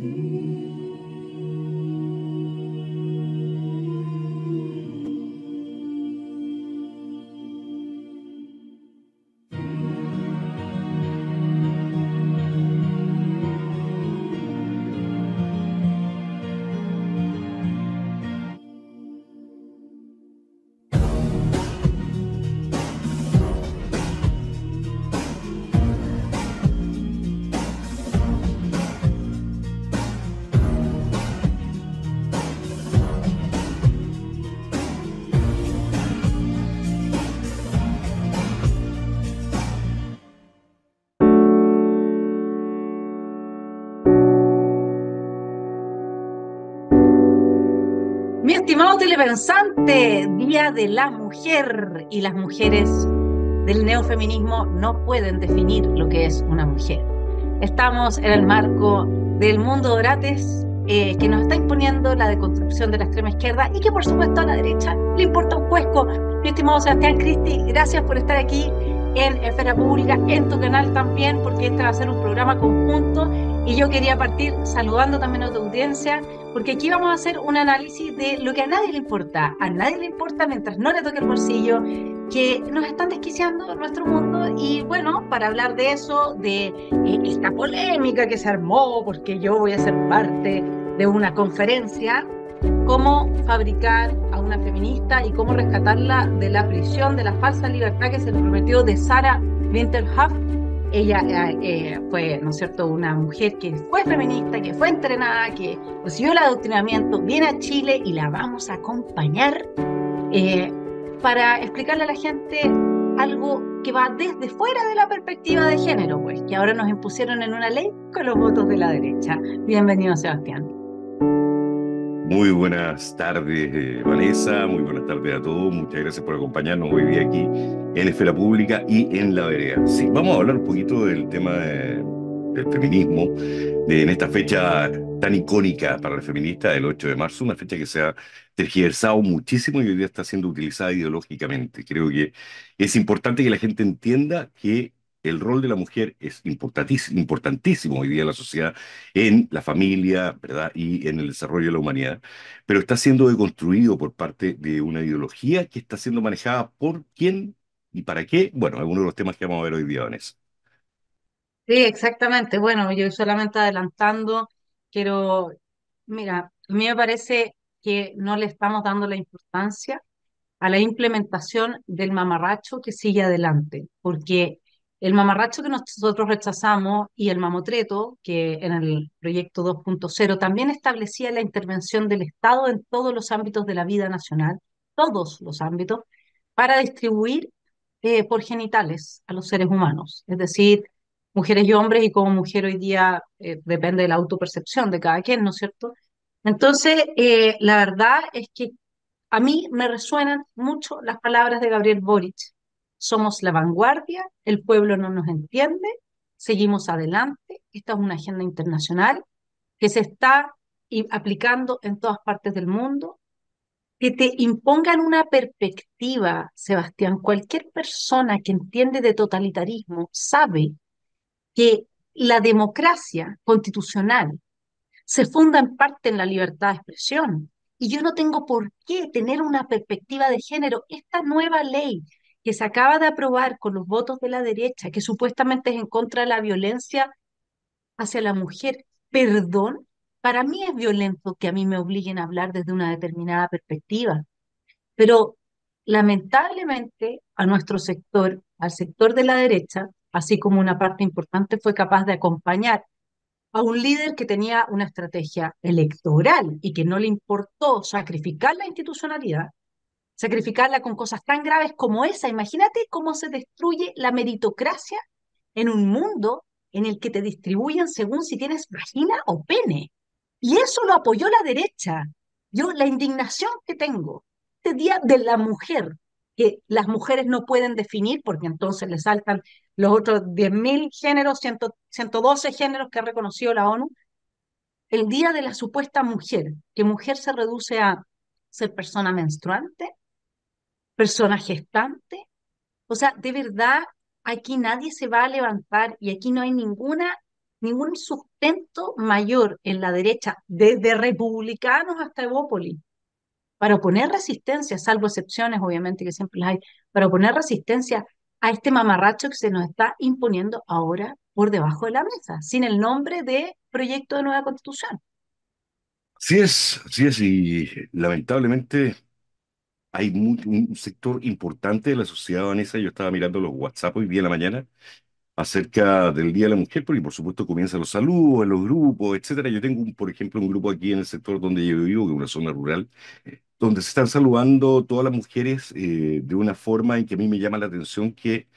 Mm-hmm. Estimado telepensante, Día de la Mujer y las mujeres del neofeminismo no pueden definir lo que es una mujer. Estamos en el marco del mundo de Orates eh, que nos está imponiendo la deconstrucción de la extrema izquierda y que por supuesto a la derecha le importa un cuesco. Mi estimado Sebastián Cristi, gracias por estar aquí en Esfera Pública, en tu canal también, porque este va a ser un programa conjunto y yo quería partir saludando también a tu audiencia, porque aquí vamos a hacer un análisis de lo que a nadie le importa. A nadie le importa mientras no le toque el bolsillo, que nos están desquiciando nuestro mundo. Y bueno, para hablar de eso, de eh, esta polémica que se armó, porque yo voy a ser parte de una conferencia, cómo fabricar a una feminista y cómo rescatarla de la prisión, de la falsa libertad que se le prometió de Sara Winterhuff ella eh, eh, fue, ¿no es cierto?, una mujer que fue feminista, que fue entrenada, que recibió el adoctrinamiento, viene a Chile y la vamos a acompañar eh, para explicarle a la gente algo que va desde fuera de la perspectiva de género, pues, que ahora nos impusieron en una ley con los votos de la derecha. Bienvenido, Sebastián. Muy buenas tardes, eh, Vanessa. Muy buenas tardes a todos. Muchas gracias por acompañarnos hoy día aquí en Esfera Pública y en La Vereda. Sí, vamos a hablar un poquito del tema del feminismo en esta fecha tan icónica para la feminista, el 8 de marzo, una fecha que se ha tergiversado muchísimo y hoy día está siendo utilizada ideológicamente. Creo que es importante que la gente entienda que el rol de la mujer es importantísimo, importantísimo hoy día en la sociedad, en la familia, ¿verdad? Y en el desarrollo de la humanidad, pero está siendo deconstruido por parte de una ideología que está siendo manejada por quién y para qué. Bueno, es uno de los temas que vamos a ver hoy día, Vanessa. Sí, exactamente. Bueno, yo solamente adelantando, quiero, mira, a mí me parece que no le estamos dando la importancia a la implementación del mamarracho que sigue adelante, porque el mamarracho que nosotros rechazamos y el mamotreto, que en el proyecto 2.0 también establecía la intervención del Estado en todos los ámbitos de la vida nacional, todos los ámbitos, para distribuir eh, por genitales a los seres humanos, es decir, mujeres y hombres, y como mujer hoy día eh, depende de la autopercepción de cada quien, ¿no es cierto? Entonces, eh, la verdad es que a mí me resuenan mucho las palabras de Gabriel Boric, somos la vanguardia, el pueblo no nos entiende, seguimos adelante. Esta es una agenda internacional que se está aplicando en todas partes del mundo. Que te impongan una perspectiva, Sebastián. Cualquier persona que entiende de totalitarismo sabe que la democracia constitucional se funda en parte en la libertad de expresión. Y yo no tengo por qué tener una perspectiva de género. Esta nueva ley que se acaba de aprobar con los votos de la derecha, que supuestamente es en contra de la violencia hacia la mujer, perdón, para mí es violento que a mí me obliguen a hablar desde una determinada perspectiva. Pero lamentablemente a nuestro sector, al sector de la derecha, así como una parte importante fue capaz de acompañar a un líder que tenía una estrategia electoral y que no le importó sacrificar la institucionalidad, sacrificarla con cosas tan graves como esa. Imagínate cómo se destruye la meritocracia en un mundo en el que te distribuyen según si tienes vagina o pene. Y eso lo apoyó la derecha. Yo, la indignación que tengo, este día de la mujer, que las mujeres no pueden definir, porque entonces le saltan los otros 10.000 géneros, 112 géneros que ha reconocido la ONU, el día de la supuesta mujer, que mujer se reduce a ser persona menstruante, persona gestante. O sea, de verdad, aquí nadie se va a levantar y aquí no hay ninguna, ningún sustento mayor en la derecha, desde republicanos hasta Evópolis, para oponer resistencia, salvo excepciones, obviamente, que siempre las hay, para oponer resistencia a este mamarracho que se nos está imponiendo ahora por debajo de la mesa, sin el nombre de proyecto de nueva constitución. Sí es, sí es, y lamentablemente hay mu- un sector importante de la sociedad, Vanessa. Yo estaba mirando los WhatsApp hoy día en la mañana acerca del Día de la Mujer, porque por supuesto comienzan los saludos en los grupos, etcétera. Yo tengo, un, por ejemplo, un grupo aquí en el sector donde yo vivo, que es una zona rural, donde se están saludando todas las mujeres eh, de una forma en que a mí me llama la atención que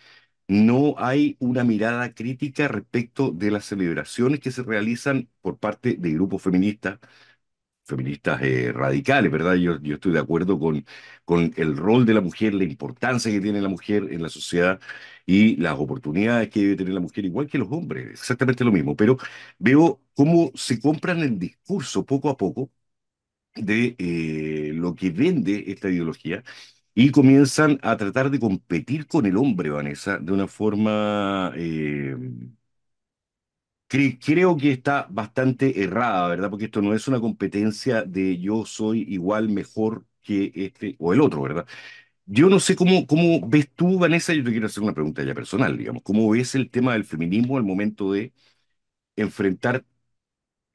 no hay una mirada crítica respecto de las celebraciones que se realizan por parte de grupos feministas feministas eh, radicales, ¿verdad? Yo, estoy de acuerdo con, con el rol de la mujer, la importancia que tiene la mujer en la sociedad y las oportunidades que debe tener la mujer, igual que los hombres, exactamente lo mismo. Pero veo cómo se compran el discurso poco a poco de eh, lo que vende esta ideología y comienzan a tratar de competir con el hombre, Vanessa, de una forma... eh, Cre- Creo que está bastante errada, ¿verdad? Porque esto no es una competencia de yo soy igual, mejor que este o el otro, ¿verdad? Yo no sé cómo, cómo ves tú, Vanessa, yo te quiero hacer una pregunta ya personal, digamos, ¿cómo ves el tema del feminismo al momento de enfrentar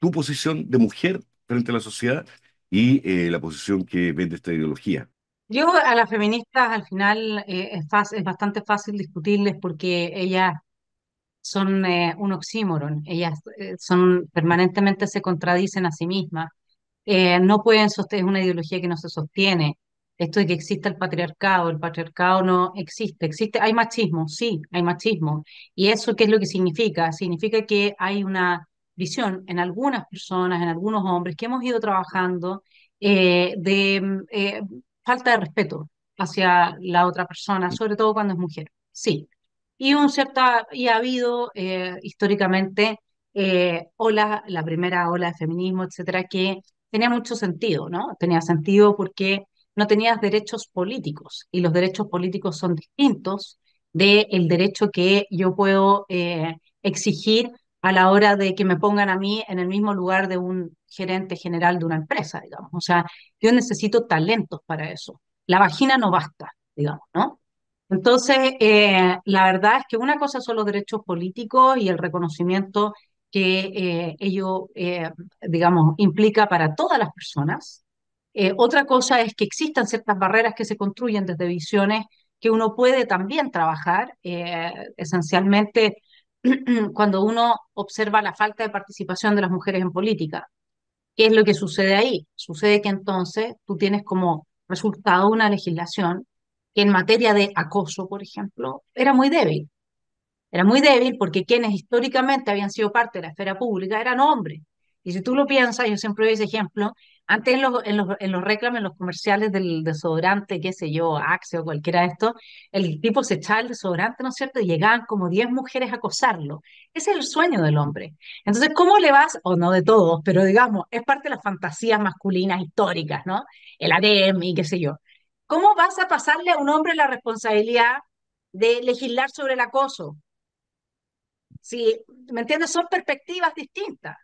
tu posición de mujer frente a la sociedad y eh, la posición que vende esta ideología? Yo a las feministas al final eh, es, es bastante fácil discutirles porque ellas son eh, un oxímoron, ellas eh, son permanentemente se contradicen a sí mismas, eh, no pueden sostener, una ideología que no se sostiene. Esto de que exista el patriarcado, el patriarcado no existe, existe, hay machismo, sí, hay machismo. ¿Y eso qué es lo que significa? Significa que hay una visión en algunas personas, en algunos hombres que hemos ido trabajando de mm, falta de respeto hacia la otra persona, sobre todo cuando es mujer. Sí, y, un cierta, y ha habido eh, históricamente eh, la primera ola de feminismo, etcétera, que tenía mucho sentido, ¿no? Tenía sentido porque no tenías derechos políticos y los derechos políticos son distintos del derecho que yo puedo eh, exigir a la hora de que me pongan a mí en el mismo lugar de un gerente general de una empresa, digamos. O sea, yo necesito talentos para eso. La vagina no basta, digamos, ¿no? Entonces, eh, la verdad es que una cosa son los derechos políticos y el reconocimiento que eh, ello, eh, digamos, implica para todas las personas. Otra cosa es que existan ciertas barreras que se construyen desde visiones que uno puede también trabajar, esencialmente cuando uno observa la falta de participación de las mujeres en política. ¿Qué es lo que sucede ahí? Sucede que entonces tú tienes como resultado una legislación que en materia de acoso, por ejemplo, era muy débil. Era muy débil porque quienes históricamente habían sido parte de la esfera pública eran hombres. Y si tú lo piensas, yo siempre doy ese ejemplo, antes en los, en los, en los reclames, en los comerciales del desodorante, qué sé yo, Axe o cualquiera de estos, el tipo se echaba el desodorante, ¿no es cierto? Y llegaban como 10 mujeres a acosarlo. Ese es el sueño del hombre. Entonces, ¿cómo le vas, o no de todos, pero digamos, es parte de las fantasías masculinas históricas, ¿no? El harem y qué sé yo. ¿Cómo vas a pasarle a un hombre la responsabilidad de legislar sobre el acoso? Si, ¿me entiendes? Son perspectivas distintas.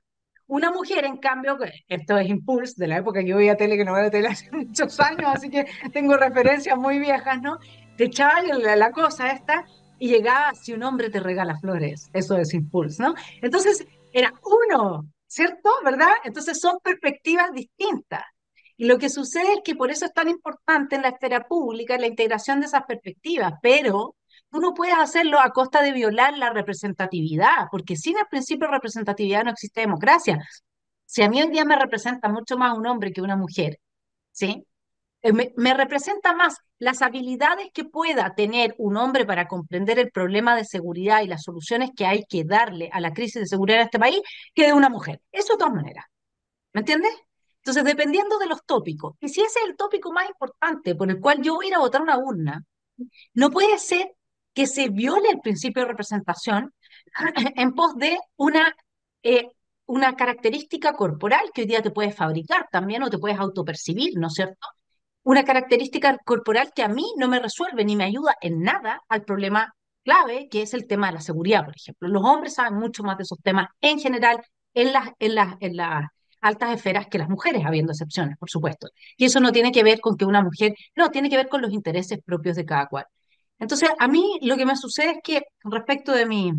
Una mujer, en cambio, esto es Impulse, de la época que yo veía tele, que no veo tele hace muchos años, así que tengo referencias muy viejas, ¿no? Te echaba la, la cosa esta y llegaba si un hombre te regala flores. Eso es Impulse, ¿no? Entonces, era uno, ¿cierto? ¿Verdad? Entonces son perspectivas distintas. Y lo que sucede es que por eso es tan importante en la esfera pública la integración de esas perspectivas, pero tú no puedes hacerlo a costa de violar la representatividad, porque sin el principio de representatividad no existe democracia. Si a mí hoy día me representa mucho más un hombre que una mujer, ¿sí? Eh, Me, me representa más las habilidades que pueda tener un hombre para comprender el problema de seguridad y las soluciones que hay que darle a la crisis de seguridad en este país que de una mujer. Eso de todas maneras. ¿Me entiendes? Entonces, dependiendo de los tópicos, y si ese es el tópico más importante por el cual yo voy a ir a votar una urna, no puede ser que se viole el principio de representación en pos de una, eh, una característica corporal que hoy día te puedes fabricar también o te puedes autopercibir, ¿no es cierto? Una característica corporal que a mí no me resuelve ni me ayuda en nada al problema clave, que es el tema de la seguridad, por ejemplo. Los hombres saben mucho más de esos temas en general en las, en en las altas esferas que las mujeres, habiendo excepciones, por supuesto. Y eso no tiene que ver con que una mujer, no, tiene que ver con los intereses propios de cada cual. Entonces, a mí lo que me sucede es que respecto de mi,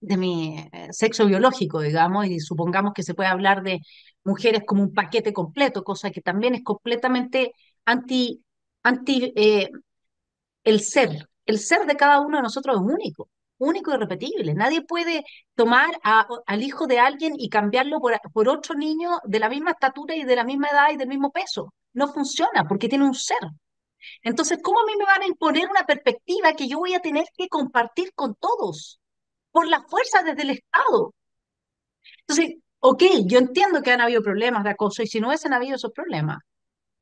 de mi eh, sexo biológico, digamos, y supongamos que se puede hablar de mujeres como un paquete completo, cosa que también es completamente anti, anti eh, el ser. El ser de cada uno de nosotros es único, único y irrepetible. Nadie puede tomar a- al hijo de alguien y cambiarlo por, por otro niño de la misma estatura y de la misma edad y del mismo peso. No funciona porque tiene un ser. Entonces, ¿cómo a mí me van a imponer una perspectiva que yo voy a tener que compartir con todos? por la fuerza desde el Estado. Entonces, ok, yo entiendo que han habido problemas de acoso y si no hubiesen habido esos problemas,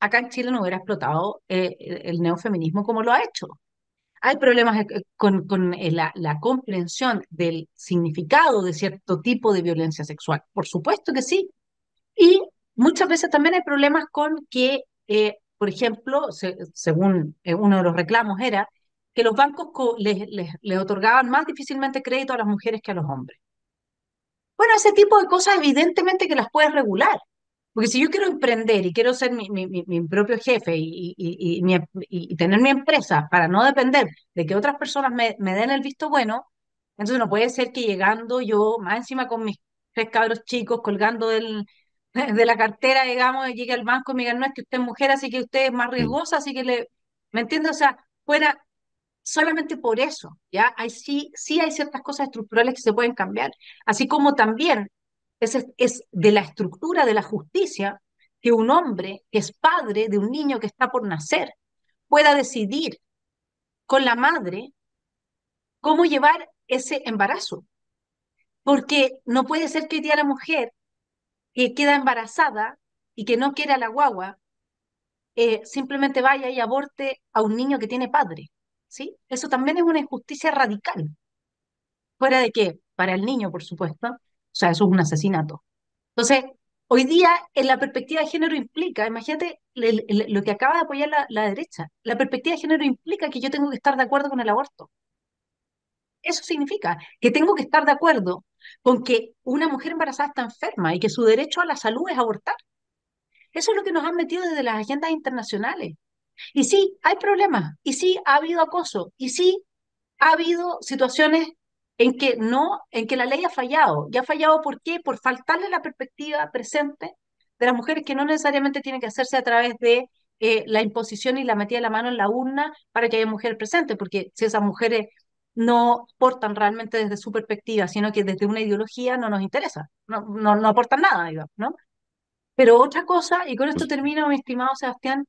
acá en Chile no hubiera explotado eh, el neofeminismo como lo ha hecho. Hay problemas eh, con, eh, la, comprensión del significado de cierto tipo de violencia sexual. Por supuesto que sí. Y muchas veces también hay problemas con que, eh, por ejemplo, se- según uno de los reclamos era que los bancos co- les, les, les otorgaban más difícilmente crédito a las mujeres que a los hombres. Bueno, ese tipo de cosas evidentemente que las puedes regular. Porque si yo quiero emprender y quiero ser mi, mi, mi- mi propio jefe y, y, em- y- y tener mi empresa para no depender de que otras personas me, me den el visto bueno, entonces no puede ser que llegando yo, más encima con mis tres cabros chicos colgando del, de la cartera, digamos, llegue al banco y me digan, no es que usted es mujer, así que usted es más riesgosa, así que le... ¿Me entiende? O sea, fuera solamente por eso, ¿ya? Hay, sí, sí hay ciertas cosas estructurales que se pueden cambiar, así como también es, es de la estructura de la justicia que un hombre que es padre de un niño que está por nacer pueda decidir con la madre cómo llevar ese embarazo, porque no puede ser que hoy día la mujer que queda embarazada y que no quiere a la guagua, eh, simplemente vaya y aborte a un niño que tiene padre, ¿sí? Eso también es una injusticia radical. Fuera de que, para el niño, por supuesto, sea, eso es un asesinato. Entonces, hoy día, la perspectiva de género implica, imagínate lo que acaba de apoyar la, la derecha, la perspectiva de género implica que yo tengo que estar de acuerdo con el aborto. Eso significa que tengo que estar de acuerdo con que una mujer embarazada está enferma y que su derecho a la salud es abortar. Eso es lo que nos han metido desde las agendas internacionales. Y sí, hay problemas, y sí, ha habido acoso, y sí, ha habido situaciones en que no, en que la ley ha fallado. ¿Y ha fallado por qué? Por faltarle la perspectiva presente de las mujeres que no necesariamente tiene que hacerse a través de eh, la imposición y la metida de la mano en la urna para que haya mujeres presentes, porque si esas mujeres no aportan realmente desde su perspectiva, sino que desde una ideología no nos interesa, no, no, no aportan nada, digamos, ¿no? Pero otra cosa, y con esto termino, mi estimado Sebastián,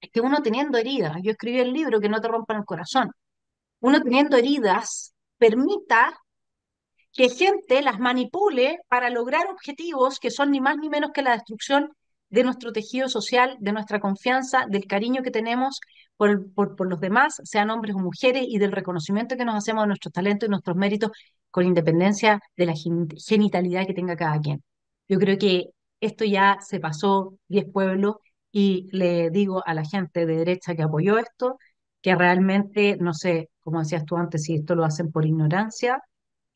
es que uno teniendo heridas, yo escribí el libro Que no te rompan el corazón, uno teniendo heridas permita que gente las manipule para lograr objetivos que son ni más ni menos que la destrucción de nuestro tejido social, de nuestra confianza, del cariño que tenemos por, los demás, sean hombres o mujeres, y del reconocimiento que nos hacemos de nuestros talentos y nuestros méritos, con independencia de la gen- genitalidad que tenga cada quien. Yo creo que esto ya se pasó 10 pueblos y le digo a la gente de derecha que apoyó esto, que realmente, no sé, como decías tú antes, si esto lo hacen por ignorancia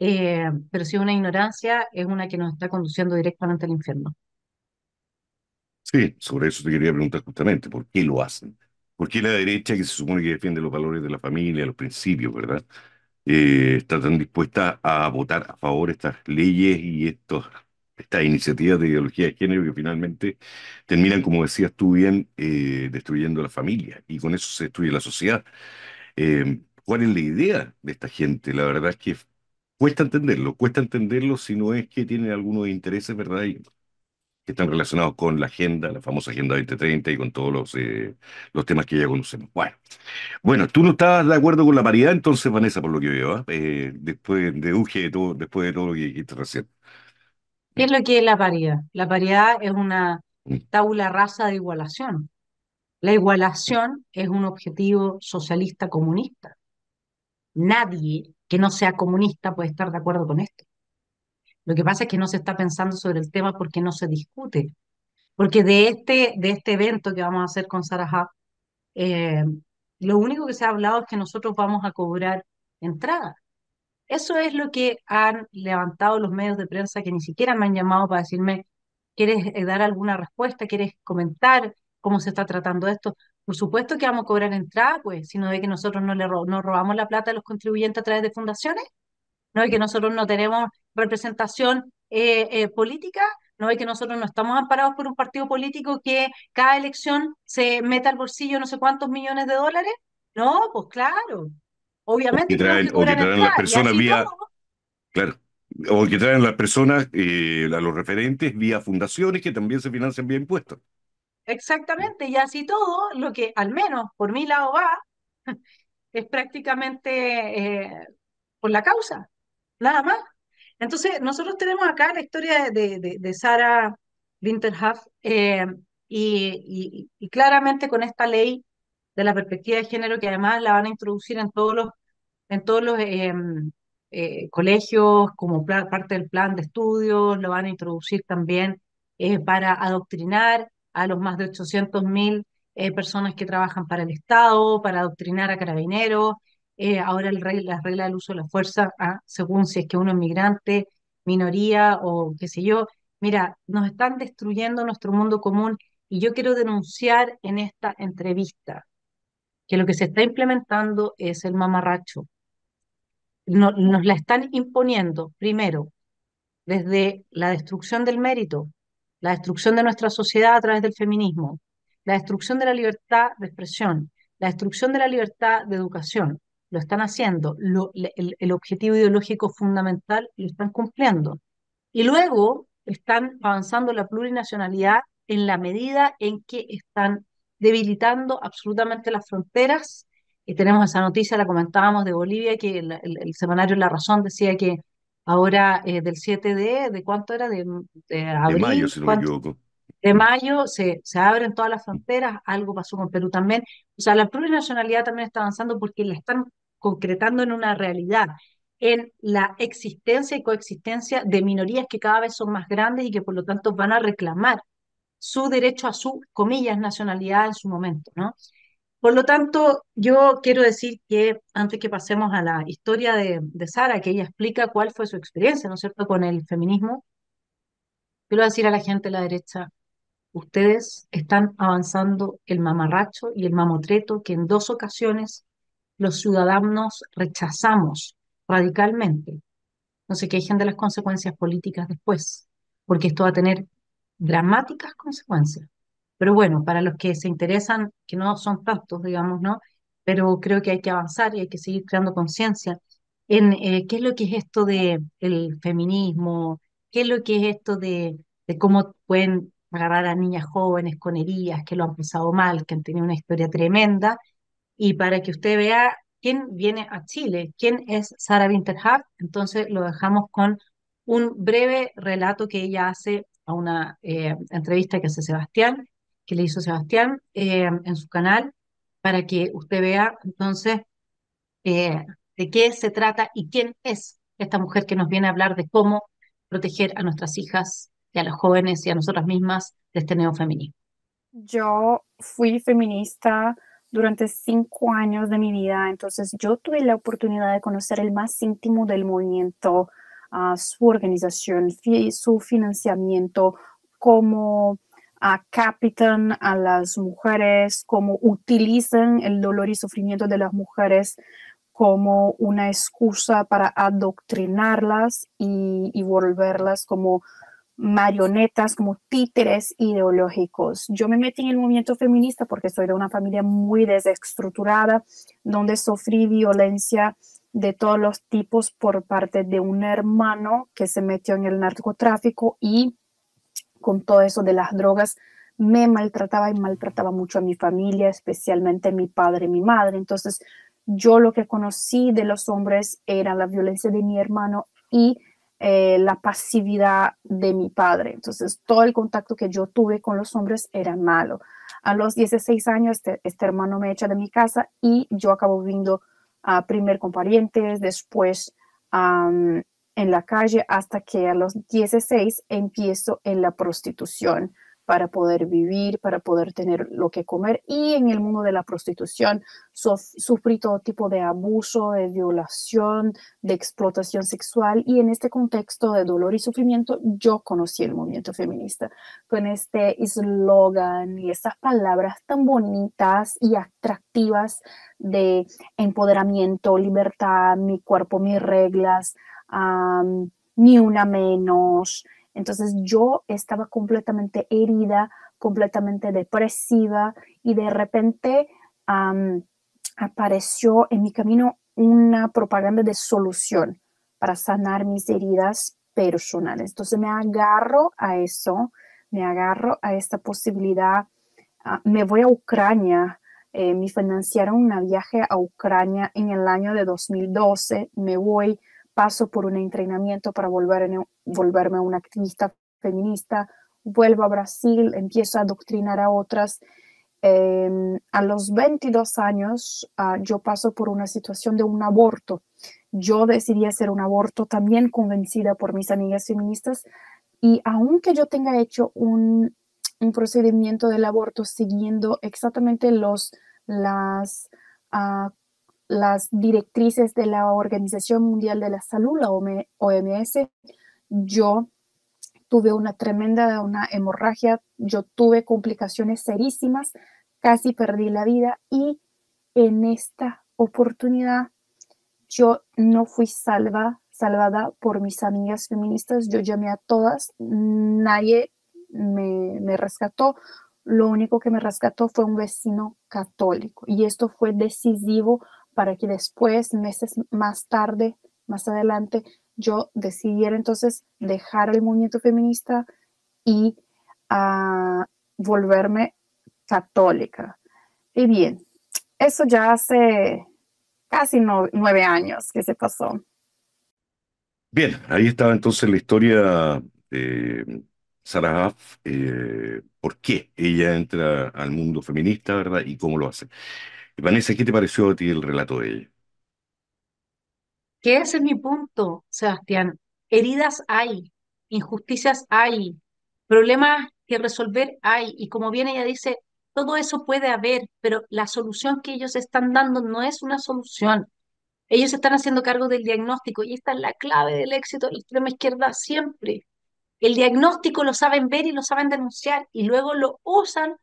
eh, pero si una ignorancia es una que nos está conduciendo directamente al infierno. Sí, sobre eso te quería preguntar justamente, ¿por qué lo hacen? ¿Por qué la derecha, que se supone que defiende los valores de la familia, los principios, ¿verdad? Eh, está tan dispuesta a votar a favor estas leyes y estos, estas iniciativas de ideología de género que finalmente terminan, como decías tú bien, eh, destruyendo la familia y con eso se destruye la sociedad. Eh, ¿cuál es la idea de esta gente? La verdad es que cuesta entenderlo, cuesta entenderlo si no es que tienen algunos intereses, ¿verdad? Y que están relacionados con la agenda, la famosa Agenda 2030 y con todos los, eh, los temas que ya conocemos. Bueno, bueno, tú no estabas de acuerdo con la paridad, entonces, Vanessa, por lo que veo, ¿ah? Eh, después de todo, después de todo lo que dijiste recién. ¿Qué es lo que es la paridad? La paridad es una tabula rasa de igualación. La igualación es un objetivo socialista comunista. Nadie que no sea comunista puede estar de acuerdo con esto. Lo que pasa es que no se está pensando sobre el tema porque no se discute. Porque de este, de este evento que vamos a hacer con Sarah eh, lo único que se ha hablado es que nosotros vamos a cobrar entrada. Eso es lo que han levantado los medios de prensa que ni siquiera me han llamado para decirme, ¿quieres eh, dar alguna respuesta? ¿Quieres comentar cómo se está tratando esto? Por supuesto que vamos a cobrar entrada, pues, sino de que nosotros no le no robamos la plata a los contribuyentes a través de fundaciones, no es que nosotros no tenemos representación eh, eh, política, no es que nosotros no estamos amparados por un partido político que cada elección se meta al bolsillo no sé cuántos millones de dólares. No, pues claro. Obviamente o que traen, o que traen las personas vía, claro, o que traen las personas, eh, a los referentes vía fundaciones que también se financian vía impuestos. Exactamente, y así todo, lo que al menos por mi lado va, es prácticamente eh, por la causa, nada más. Entonces, nosotros tenemos acá la historia de, de, de Sara Winterhoff eh, y, y, claramente con esta ley de la perspectiva de género que además la van a introducir en todos los, en todos los eh, colegios como parte del plan de estudios, lo van a introducir también para adoctrinar a los más de 800.000 personas que trabajan para el Estado, para adoctrinar a carabineros, eh, ahora el rey, la regla del uso de la fuerza, ah, según si es que uno es migrante, minoría o qué sé yo. Mira, nos están destruyendo nuestro mundo común y yo quiero denunciar en esta entrevista que lo que se está implementando es el mamarracho. nos la están imponiendo, primero, desde la destrucción del mérito, la destrucción de nuestra sociedad a través del feminismo, la destrucción de la libertad de expresión, la destrucción de la libertad de educación, lo están haciendo, el, objetivo ideológico fundamental lo están cumpliendo. Y luego están avanzando la plurinacionalidad en la medida en que están debilitando absolutamente las fronteras. Y tenemos esa noticia, la comentábamos de Bolivia, que el, semanario La Razón decía que ahora eh, del 7 de, ¿de cuánto era? De, abril. De mayo, si no me equivoco. De mayo se, se abren todas las fronteras, algo pasó con Perú también. O sea, la plurinacionalidad también está avanzando porque la están concretando en una realidad, en la existencia y coexistencia de minorías que cada vez son más grandes y que por lo tanto van a reclamar su derecho a su, comillas, nacionalidad en su momento, ¿no? Por lo tanto, yo quiero decir que antes que pasemos a la historia de, Sara, que ella explica cuál fue su experiencia, ¿no es cierto?, con el feminismo, quiero decir a la gente de la derecha, ustedes están avanzando el mamarracho y el mamotreto que en dos ocasiones los ciudadanos rechazamos radicalmente, no se quejen de las consecuencias políticas después, porque esto va a tener dramáticas consecuencias. Pero bueno, para los que se interesan, que no son tantos, digamos, ¿no? Pero creo que hay que avanzar y hay que seguir creando conciencia en eh, qué es lo que es esto de feminismo, qué es lo que es esto de, de cómo pueden agarrar a niñas jóvenes con heridas que lo han pasado mal, que han tenido una historia tremenda, y para que usted vea quién viene a Chile, quién es Sara Winterhart, entonces lo dejamos con un breve relato que ella hace a una eh, entrevista que hace Sebastián, que le hizo Sebastián eh, en su canal, para que usted vea entonces eh, de qué se trata y quién es esta mujer que nos viene a hablar de cómo proteger a nuestras hijas y a las jóvenes y a nosotras mismas de este neofeminismo. Yo fui feminista durante cinco años de mi vida. Entonces yo tuve la oportunidad de conocer el más íntimo del movimiento, a su organización, su financiamiento, cómo a capitan a las mujeres, cómo utilizan el dolor y sufrimiento de las mujeres como una excusa para adoctrinarlas y, y volverlas como marionetas, como títeres ideológicos. Yo me metí en el movimiento feminista porque soy de una familia muy desestructurada, donde sufrí violencia de todos los tipos por parte de un hermano que se metió en el narcotráfico y con todo eso de las drogas me maltrataba y maltrataba mucho a mi familia, especialmente a mi padre y mi madre. Entonces, yo lo que conocí de los hombres era la violencia de mi hermano y eh, la pasividad de mi padre. Entonces, todo el contacto que yo tuve con los hombres era malo. A los 16 años, este, este hermano me echa de mi casa y yo acabo viviendo uh, primer con parientes, después en la calle, hasta que a los 16 empiezo en la prostitución para poder vivir, para poder tener lo que comer. Y en el mundo de la prostitución sufrí todo tipo de abuso, de violación, de explotación sexual. Y en este contexto de dolor y sufrimiento, yo conocí el movimiento feminista con este eslogan y estas palabras tan bonitas y atractivas de empoderamiento, libertad, mi cuerpo, mis reglas, ni una menos. Entonces yo estaba completamente herida, completamente depresiva y de repente apareció en mi camino una propaganda de solución para sanar mis heridas personales. Entonces me agarro a eso, me agarro a esta posibilidad. Ah, me voy a Ucrania. Eh, me financiaron un viaje a Ucrania en el año de 2012. Me voy paso por un entrenamiento para volver volverme una activista feminista, vuelvo a Brasil, empiezo a adoctrinar a otras. Em, a los 22 años ah, yo paso por una situación de un aborto. Yo decidí hacer un aborto también convencida por mis amigas feministas y aunque yo tenga hecho un, un procedimiento del aborto siguiendo exactamente los, las uh, las directrices de la Organización Mundial de la Salud, la OMS, yo tuve una tremenda, una hemorragia, yo tuve complicaciones serísimas, casi perdí la vida. Y en esta oportunidad yo no fui salva, salvada por mis amigas feministas, yo llamé a todas, nadie me, me rescató, lo único que me rescató fue un vecino católico. Y esto fue decisivo para que después, meses más tarde, más adelante, yo decidiera entonces dejar el movimiento feminista y ah, volverme católica. Y bien, eso ya hace casi nueve años que se pasó. Bien, ahí estaba entonces la historia de Sarah eh, por qué ella entra al mundo feminista, ¿verdad? Y cómo lo hace. Vanessa, ¿qué te pareció a ti el relato de ella? Que ese es mi punto, Sebastián. Heridas hay, injusticias hay, problemas que resolver hay. Y como bien ella dice, todo eso puede haber, pero la solución que ellos están dando no es una solución. Ellos están haciendo cargo del diagnóstico y esta es la clave del éxito de la extrema izquierda siempre. El diagnóstico lo saben ver y lo saben denunciar y luego lo usan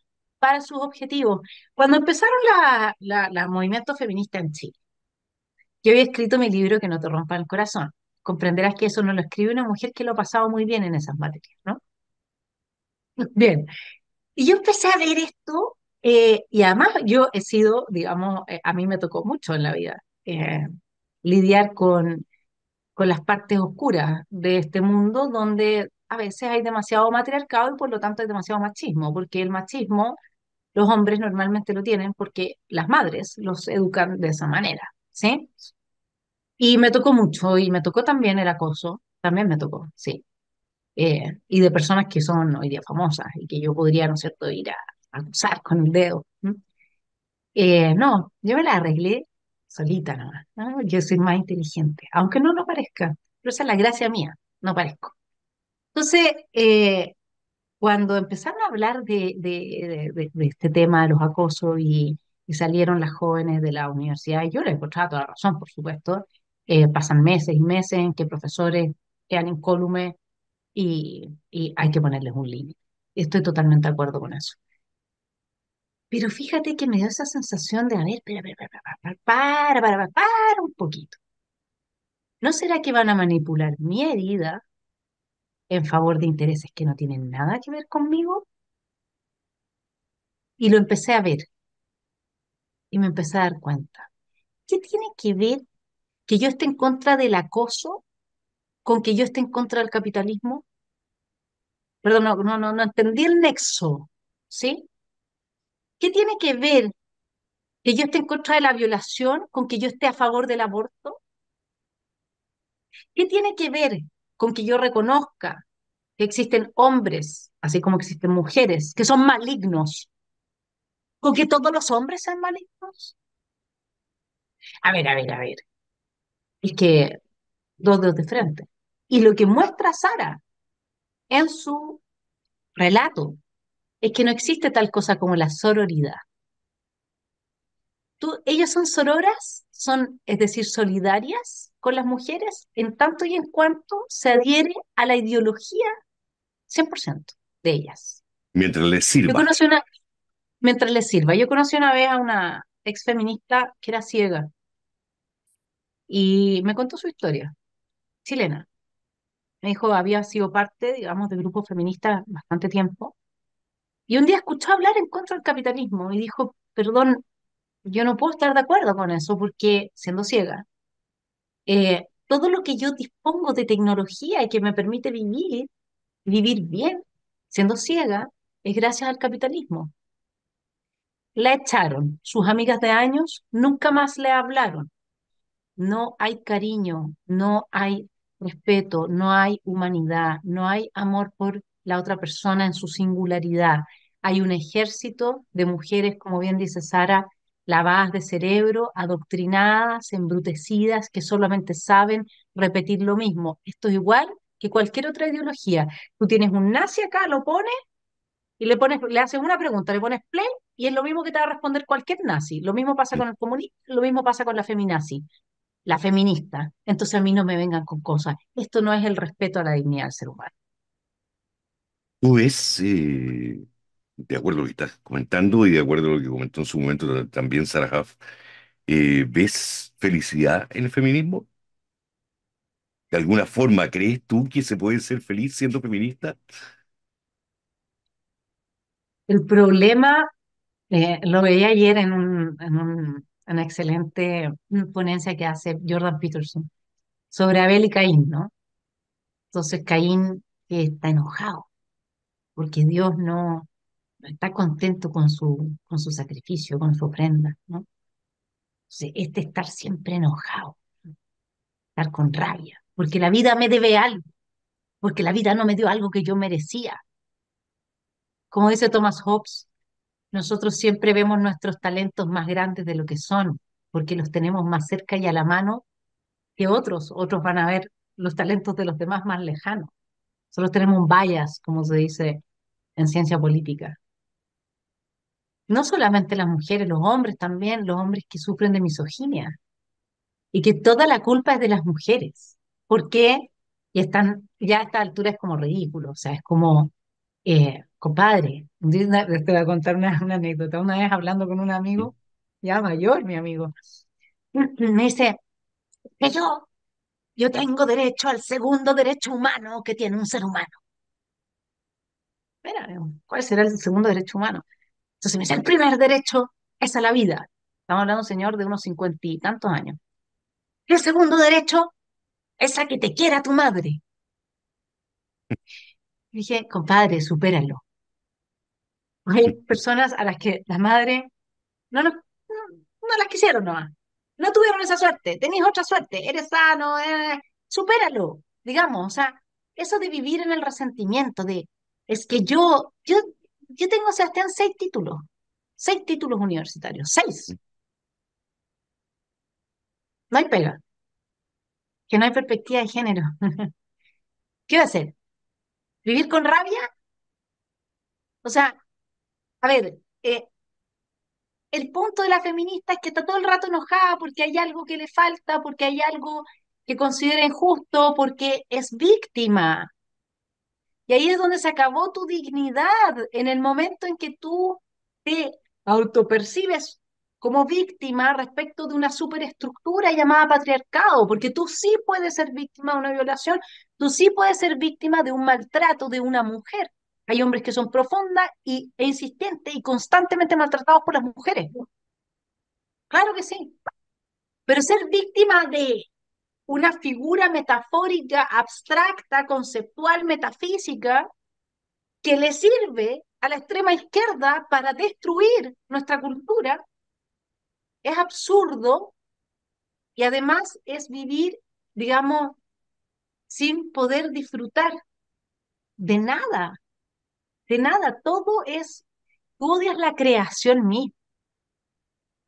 para sus objetivos. Cuando empezaron la, movimientos feministas en Chile, yo había escrito mi libro Que no te rompa el corazón. Comprenderás que eso no lo escribe una mujer que lo ha pasado muy bien en esas materias, ¿no? Bien. Y yo empecé a ver esto, eh, y además yo he sido, digamos, eh, a mí me tocó mucho en la vida eh, lidiar con, con las partes oscuras de este mundo donde a veces hay demasiado matriarcado y por lo tanto hay demasiado machismo, porque el machismo los hombres normalmente lo tienen porque las madres los educan de esa manera, ¿sí? Y me tocó mucho, y me tocó también el acoso, también me tocó, sí. Eh, y de personas que son hoy día famosas y que yo podría, ¿no es cierto?, ir a, acusar con el dedo. Eh, no, yo me la arreglé solita nomás, ¿no? Yo soy más inteligente, aunque no lo parezca, pero esa es la gracia mía, no parezco. Entonces, eh, cuando empezaron a hablar de, este tema de los acosos y, salieron las jóvenes de la universidad, y yo les encontraba toda la razón, por supuesto, eh, pasan meses y meses en que profesores quedan incólumes y, y hay que ponerles un límite. Estoy totalmente de acuerdo con eso. Pero fíjate que me dio esa sensación de, a ver, para, para, para, para, para un poquito. ¿No será que van a manipular mi herida en favor de intereses que no tienen nada que ver conmigo. Y lo empecé a ver y me empecé a dar cuenta. ¿Qué tiene que ver que yo esté en contra del acoso con que yo esté en contra del capitalismo? Perdón, no, no, no, no entendí el nexo, ¿sí? ¿Qué tiene que ver que yo esté en contra de la violación con que yo esté a favor del aborto? ¿Qué tiene que ver con que yo reconozca que existen hombres, así como existen mujeres, que son malignos, con que todos los hombres sean malignos. A ver, a ver, a ver. Es que dos dedos de frente. Y lo que muestra Sara en su relato es que no existe tal cosa como la sororidad. Tú, ellas son sororas, son, es decir, solidarias con las mujeres en tanto y en cuanto se adhiere a la ideología 100% de ellas. Mientras les Yo sirva. conocí una, mientras les sirva, yo conocí una vez a una ex feminista que era ciega y me contó su historia, chilena. Me dijo, había sido parte, digamos, de grupos feministas bastante tiempo. Y un día escuchó hablar en contra del capitalismo y dijo, perdón, yo no puedo estar de acuerdo con eso porque siendo ciega, eh, todo lo que yo dispongo de tecnología y que me permite vivir, vivir bien, siendo ciega, es gracias al capitalismo. La echaron, sus amigas de años nunca más le hablaron. No hay cariño, no hay respeto, no hay humanidad, no hay amor por la otra persona en su singularidad. Hay un ejército de mujeres, como bien dice Sara, lavadas de cerebro, adoctrinadas, embrutecidas, que solamente saben repetir lo mismo. Esto es igual que cualquier otra ideología. Tú tienes un nazi acá, lo pones y le pones, le haces una pregunta, le pones play y es lo mismo que te va a responder cualquier nazi. Lo mismo pasa con el comunista, lo mismo pasa con la feminazi, la feminista. Entonces a mí no me vengan con cosas. Esto no es el respeto a la dignidad del ser humano. Tú ves, eh, de acuerdo a lo que estás comentando y de acuerdo a lo que comentó en su momento ta- también Sarah Huff, eh, ¿ves felicidad en el feminismo? ¿De alguna forma crees tú que se puede ser feliz siendo feminista? El problema, eh, lo veía ayer en un, en un- una excelente ponencia que hace Jordan Peterson sobre Abel y Caín, ¿no? Entonces Caín está enojado porque Dios no, no está contento con su, con su sacrificio, con su ofrenda, ¿no? Este estar siempre enojado, estar con rabia, porque la vida me debe algo, porque la vida no me dio algo que yo merecía. Como dice Thomas Hobbes, nosotros siempre vemos nuestros talentos más grandes de lo que son, porque los tenemos más cerca y a la mano que otros. Otros van a ver los talentos de los demás más lejanos. Solo tenemos un bias, como se dice en ciencia política. No solamente las mujeres, los hombres también, los hombres que sufren de misoginia y que toda la culpa es de las mujeres. ¿Por qué? Y están, ya a esta altura es como ridículo, o sea, es como, eh, compadre, te voy a contar una, una anécdota. Una vez hablando con un amigo, ya mayor, mi amigo, me dice que yo, yo tengo derecho al segundo derecho humano que tiene un ser humano. Espera, ¿cuál será el segundo derecho humano? Entonces me dice, el primer derecho es a la vida. Estamos hablando señor de unos cincuenta y tantos años. El segundo derecho es a que te quiera tu madre. Dije, compadre, supéralo. Hay personas a las que las madres no, no, no las quisieron nomás. No tuvieron esa suerte. Tenías otra suerte. Eres sano. eh, supéralo, digamos. O sea, eso de vivir en el resentimiento, de es que yo, yo, yo tengo, Sebastián, seis títulos. Seis títulos universitarios. Seis. No hay pega. Que no hay perspectiva de género. ¿Qué va a hacer? ¿Vivir con rabia? O sea, a ver, eh, el punto de la feminista es que está todo el rato enojada porque hay algo que le falta, porque hay algo que considera injusto, porque es víctima. Y ahí es donde se acabó tu dignidad, en el momento en que tú te autopercibes como víctima respecto de una superestructura llamada patriarcado, porque tú sí puedes ser víctima de una violación, tú sí puedes ser víctima de un maltrato de una mujer. Hay hombres que son profundas y, e insistentes y constantemente maltratados por las mujeres. Claro que sí. Pero ser víctima de una figura metafórica, abstracta, conceptual, metafísica, que le sirve a la extrema izquierda para destruir nuestra cultura, es absurdo y además es vivir, digamos, sin poder disfrutar de nada, de nada. Todo es, tú odias la creación misma.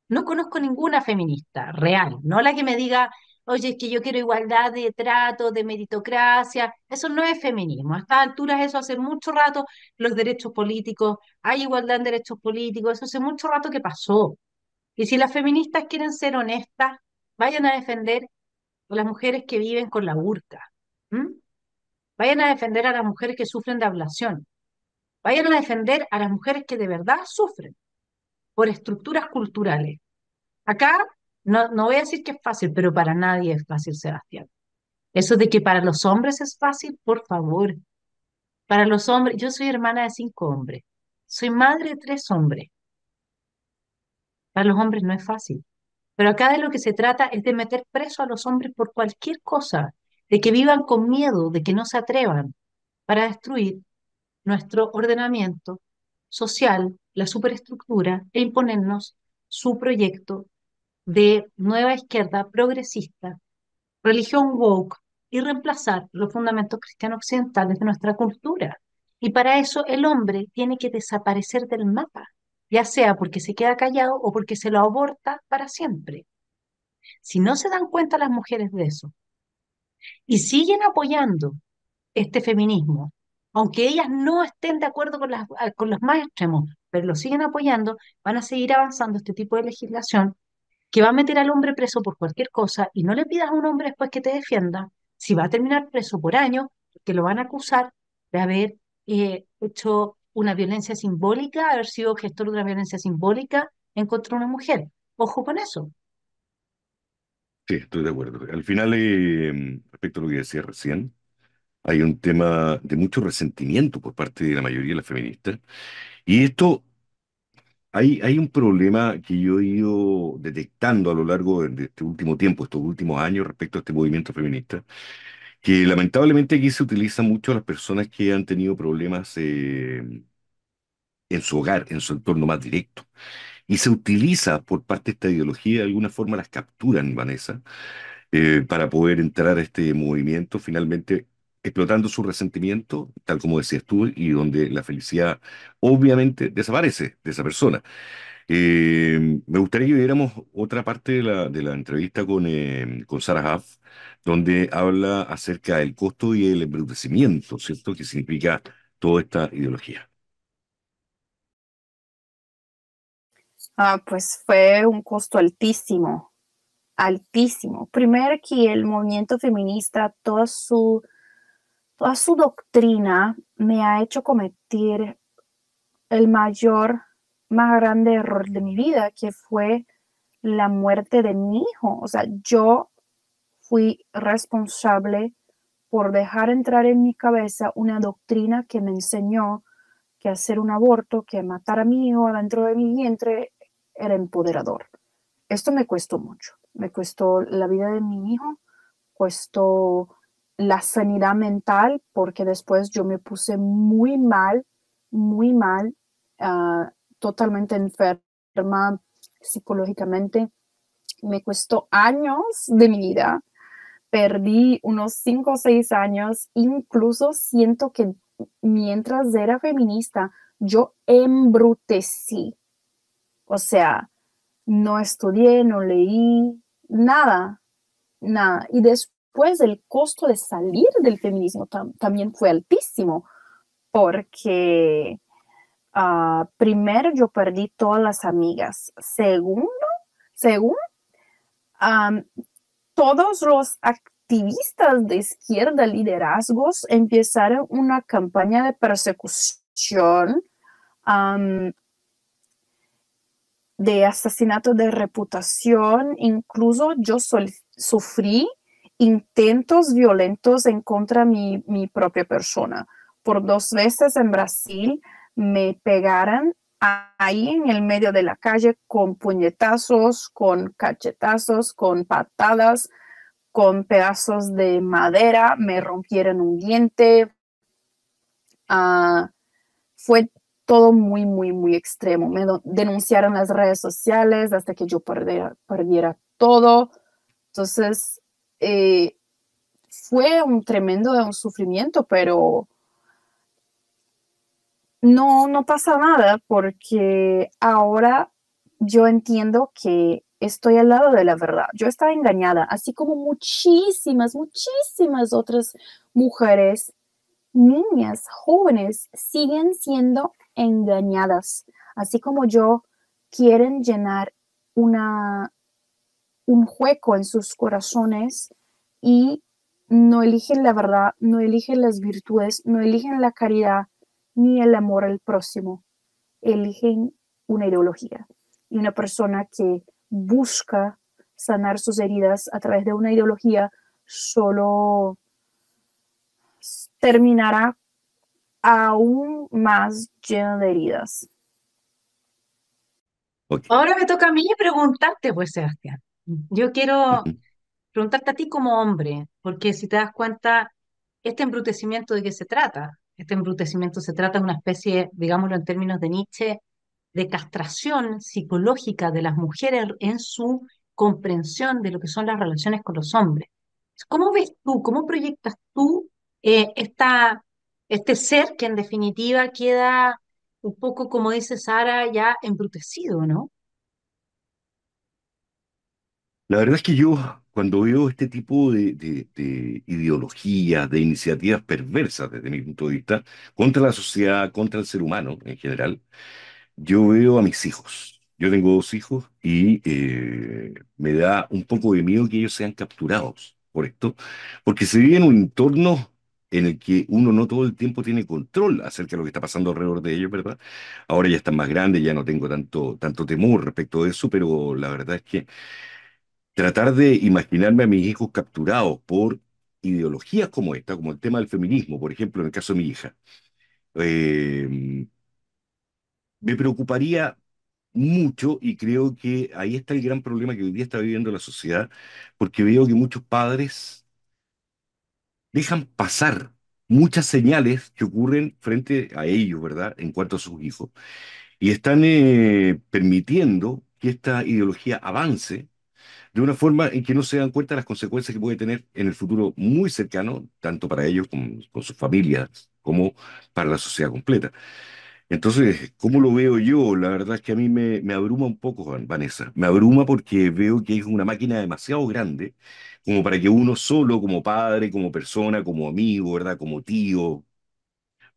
No conozco ninguna feminista real, no la que me diga, oye, es que yo quiero igualdad de trato, de meritocracia. Eso no es feminismo. A estas alturas, eso hace mucho rato, los derechos políticos, hay igualdad en derechos políticos, eso hace mucho rato que pasó. Y si las feministas quieren ser honestas, vayan a defender a las mujeres que viven con la burka. Vayan a defender a las mujeres que sufren de ablación. Vayan a defender a las mujeres que de verdad sufren por estructuras culturales. Acá no, no voy a decir que es fácil, pero para nadie es fácil, Sebastián. Eso de que para los hombres es fácil, por favor. Para los hombres, yo soy hermana de cinco hombres. Soy madre de tres hombres. Para los hombres no es fácil. Pero acá de lo que se trata es de meter preso a los hombres por cualquier cosa, de que vivan con miedo, de que no se atrevan, para destruir nuestro ordenamiento social, la superestructura, e imponernos su proyecto de nueva izquierda progresista, religión woke y reemplazar los fundamentos cristianos occidentales de nuestra cultura. Y para eso el hombre tiene que desaparecer del mapa, ya sea porque se queda callado o porque se lo aborta para siempre. Si no se dan cuenta las mujeres de eso y siguen apoyando este feminismo, aunque ellas no estén de acuerdo con, las, los más extremos, pero lo siguen apoyando, van a seguir avanzando este tipo de legislación que va a meter al hombre preso por cualquier cosa y no le pidas a un hombre después que te defienda, si va a terminar preso por años, que lo van a acusar de haber eh, hecho una violencia simbólica, haber sido gestor de una violencia simbólica en contra de una mujer. Ojo con eso. Sí, estoy de acuerdo. Al final, eh, respecto a lo que decía recién, hay un tema de mucho resentimiento por parte de la mayoría de las feministas. Y esto, hay, hay un problema que yo he ido detectando a lo largo de, este último tiempo, estos últimos años, respecto a este movimiento feminista, que lamentablemente aquí se utiliza mucho a las personas que han tenido problemas eh, en su hogar, en su entorno más directo. Y se utiliza por parte de esta ideología, de alguna forma las capturan, Vanessa, eh, para poder entrar a este movimiento, finalmente explotando su resentimiento, tal como decías tú, y donde la felicidad obviamente desaparece de esa persona. Eh, me gustaría que viéramos otra parte de la, de la entrevista con, eh, con Sarah Huff, donde habla acerca del costo y el embrutecimiento, ¿cierto?, que significa toda esta ideología. Ah, pues fue un costo altísimo, altísimo. Primero que el movimiento feminista, toda su, toda su doctrina me ha hecho cometer el mayor, más grande error de mi vida, que fue la muerte de mi hijo. O sea, yo fui responsable por dejar entrar en mi cabeza una doctrina que me enseñó que hacer un aborto, que matar a mi hijo adentro de mi vientre era empoderador. Esto me costó mucho. Me costó la vida de mi hijo, costó la sanidad mental, porque después yo me puse muy mal, muy mal, ah, totalmente enferma psicológicamente. Me costó años de mi vida. Perdí unos cinco o seis años. Incluso siento que mientras era feminista, yo embrutecí o sea, no estudié, no leí, nada, nada. Y después el costo de salir del feminismo también fue altísimo, porque ah, primero yo perdí todas las amigas. Segundo, según todos los activistas de izquierda, liderazgos, empezaron una campaña de persecución de asesinato de reputación, incluso yo sufrí intentos violentos en contra de mi, propia persona. Por dos veces en Brasil me pegaron ahí en el medio de la calle con puñetazos, con cachetazos, con patadas, con pedazos de madera, me rompieron un diente. Ah, fue todo muy, muy, muy extremo. Me denunciaron las redes sociales hasta que yo perdiera, perdiera todo. Entonces, eh, fue un tremendo un sufrimiento, pero no, no pasa nada porque ahora yo entiendo que estoy al lado de la verdad. Yo estaba engañada, así como muchísimas, muchísimas otras mujeres, niñas, jóvenes, siguen siendo engañadas, así como yo quieren llenar una, un hueco en sus corazones y no eligen la verdad, no eligen las virtudes, no eligen la caridad ni el amor al próximo, eligen una ideología y una persona que busca sanar sus heridas a través de una ideología solo terminará aún más lleno de heridas. Ahora me toca a mí preguntarte, pues, Sebastián. Yo quiero preguntarte a ti como hombre, porque si te das cuenta, este embrutecimiento de qué se trata. Este embrutecimiento se trata de una especie, digámoslo en términos de Nietzsche, de castración psicológica de las mujeres en su comprensión de lo que son las relaciones con los hombres. ¿Cómo ves tú, cómo proyectas tú eh, esta, este ser que en definitiva queda un poco, como dice Sara, ya embrutecido, ¿no? La verdad es que yo, cuando veo este tipo de, de, de ideologías, de iniciativas perversas desde mi punto de vista, contra la sociedad, contra el ser humano en general, yo veo a mis hijos. Yo tengo dos hijos y eh, me da un poco de miedo que ellos sean capturados por esto, porque se vive en un entorno en el que uno no todo el tiempo tiene control acerca de lo que está pasando alrededor de ellos, ¿verdad? Ahora ya están más grandes, ya no tengo tanto, tanto temor respecto de eso, pero la verdad es que tratar de imaginarme a mis hijos capturados por ideologías como esta, como el tema del feminismo, por ejemplo, en el caso de mi hija, eh, me preocuparía mucho y creo que ahí está el gran problema que hoy día está viviendo la sociedad, porque veo que muchos padres dejan pasar muchas señales que ocurren frente a ellos, ¿verdad? En cuanto a sus hijos, y están eh, permitiendo que esta ideología avance de una forma en que no se dan cuenta de las consecuencias que puede tener en el futuro muy cercano, tanto para ellos como con sus familias, como para la sociedad completa. Entonces, ¿cómo lo veo yo? La verdad es que a mí me, me abruma un poco, Van- Vanessa. Me abruma porque veo que es una máquina demasiado grande como para que uno solo, como padre, como persona, como amigo, ¿verdad? Como tío,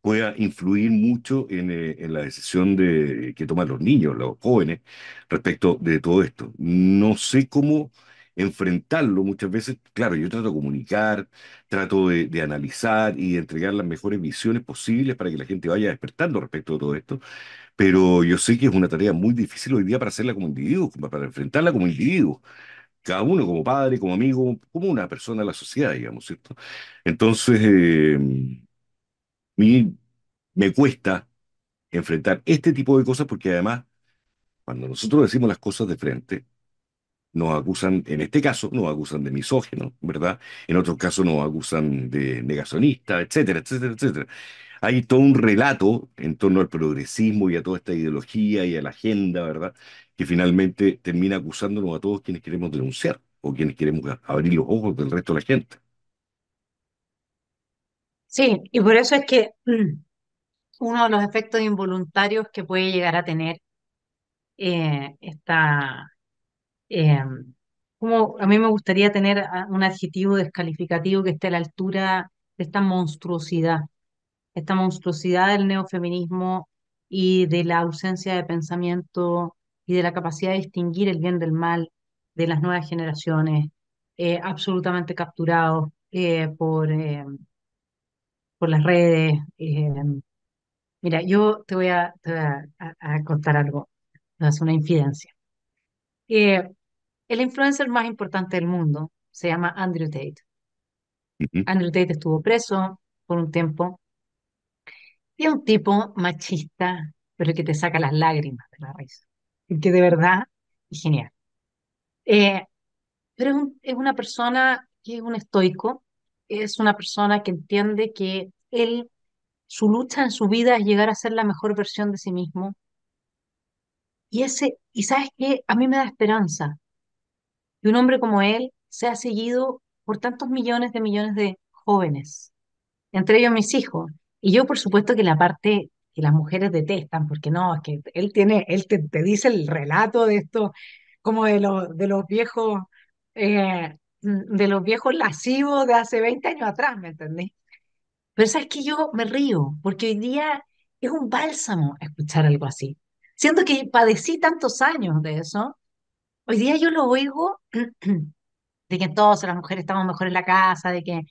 pueda influir mucho en, eh, en la decisión de, que toman los niños, los jóvenes, respecto de todo esto. No sé cómo enfrentarlo muchas veces. Claro, yo trato de comunicar, trato de, de analizar y de entregar las mejores visiones posibles para que la gente vaya despertando respecto de todo esto, pero yo sé que es una tarea muy difícil hoy día para hacerla como individuo, para enfrentarla como individuo. Cada uno como padre, como amigo, como una persona de la sociedad, digamos, ¿cierto? Entonces, eh, mí me cuesta enfrentar este tipo de cosas porque además, cuando nosotros decimos las cosas de frente, nos acusan, en este caso, nos acusan de misógino, ¿verdad? En otros casos nos acusan de negacionista, etcétera, etcétera, etcétera. Hay todo un relato en torno al progresismo y a toda esta ideología y a la agenda, ¿verdad? Que finalmente termina acusándonos a todos quienes queremos denunciar o quienes queremos abrir los ojos del resto de la gente. Sí, y por eso es que mm, uno de los efectos involuntarios que puede llegar a tener eh, esta, eh, como a mí me gustaría tener ah, un adjetivo descalificativo que esté a la altura de esta monstruosidad, esta monstruosidad del neofeminismo y de la ausencia de pensamiento y de la capacidad de distinguir el bien del mal de las nuevas generaciones, eh, absolutamente capturados eh, por, eh, por las redes. eh, Mira, yo te voy a, te voy a, a- a contar algo, es una infidencia. Eh, el influencer más importante del mundo se llama Andrew Tate. Andrew Tate estuvo preso por un tiempo y es un tipo machista, pero que te saca las lágrimas de la risa. Y que de verdad es genial. Eh, pero es, un- es una persona que es un estoico, es una persona que entiende que él, su lucha en su vida es llegar a ser la mejor versión de sí mismo. Y ese, y sabes qué, a mí me da esperanza que un hombre como él sea seguido por tantos millones de millones de jóvenes, entre ellos mis hijos. Y yo, por supuesto, que la parte que las mujeres detestan, porque no, es que él tiene, él te, te dice el relato de esto, como de los, de los viejos, eh, de los viejos lascivos de hace 20 años atrás, ¿me entendés? Pero sabes que yo me río, porque hoy día es un bálsamo escuchar algo así. Siento que padecí tantos años de eso, hoy día yo lo oigo de que todas las mujeres estamos mejor en la casa, de que,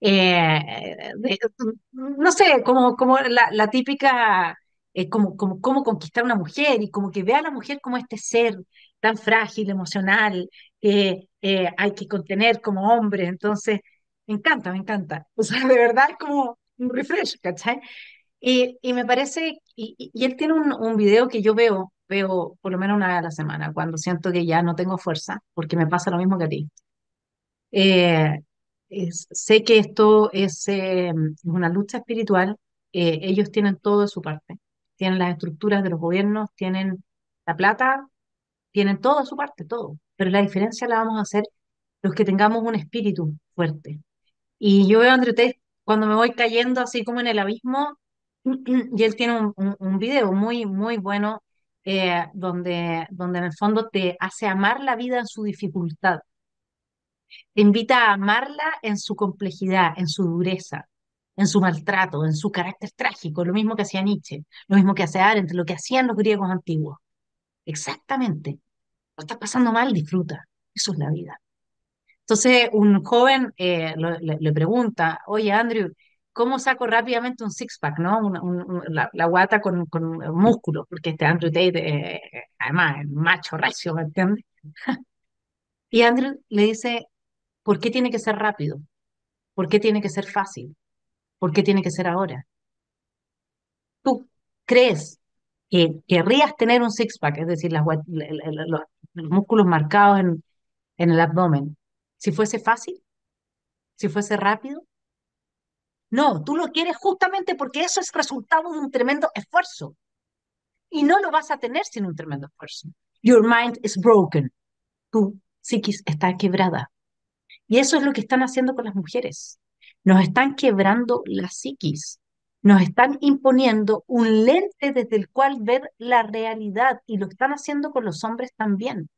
eh, de- no sé, como, como la, típica, eh, como, como, cómo conquistar una mujer y como que ve a la mujer como este ser tan frágil, emocional, que eh, hay que contener como hombre. Entonces, me encanta, me encanta. O sea, de verdad es como un refresh, ¿cachai? Y, y me parece, y, y él tiene un, un video que yo veo, veo por lo menos una vez a la semana, cuando siento que ya no tengo fuerza, porque me pasa lo mismo que a ti eh, sé que esto es eh, una lucha espiritual. eh, ellos tienen todo de su parte. Tienen las estructuras de los gobiernos, tienen la plata, tienen todo de su parte, todo. Pero la diferencia la vamos a hacer los que tengamos un espíritu fuerte. Y yo veo a Andrew Tate cuando me voy cayendo así como en el abismo, y él tiene un, un, un video muy, muy bueno eh, donde, donde en el fondo te hace amar la vida en su dificultad te invita a amarla en su complejidad, en su dureza, en su maltrato, en su carácter trágico, lo mismo que hacía Nietzsche, lo mismo que hace Arendt, lo que hacían los griegos antiguos. Exactamente. Lo estás pasando mal, disfruta. Eso es la vida. Entonces, un joven eh, le, pregunta, oye, Andrew, ¿cómo saco rápidamente un six-pack, ¿no? Un- la, guata con, con músculos, porque este Andrew Tate, eh, además, es macho recio, ¿me entiendes? Y Andrew le dice, ¿por qué tiene que ser rápido? ¿Por qué tiene que ser fácil? ¿Por qué tiene que ser ahora? ¿Tú crees que querrías tener un six-pack, es decir, los músculos marcados en, en el abdomen, si fuese fácil? ¿Si fuese rápido? No, tú lo quieres justamente porque eso es resultado de un tremendo esfuerzo y no lo vas a tener sin un tremendo esfuerzo. Your mind is broken. Tu psiquis está quebrada. Y eso es lo que están haciendo con las mujeres. Nos están quebrando la psiquis. Nos están imponiendo un lente desde el cual ver la realidad y lo están haciendo con los hombres también.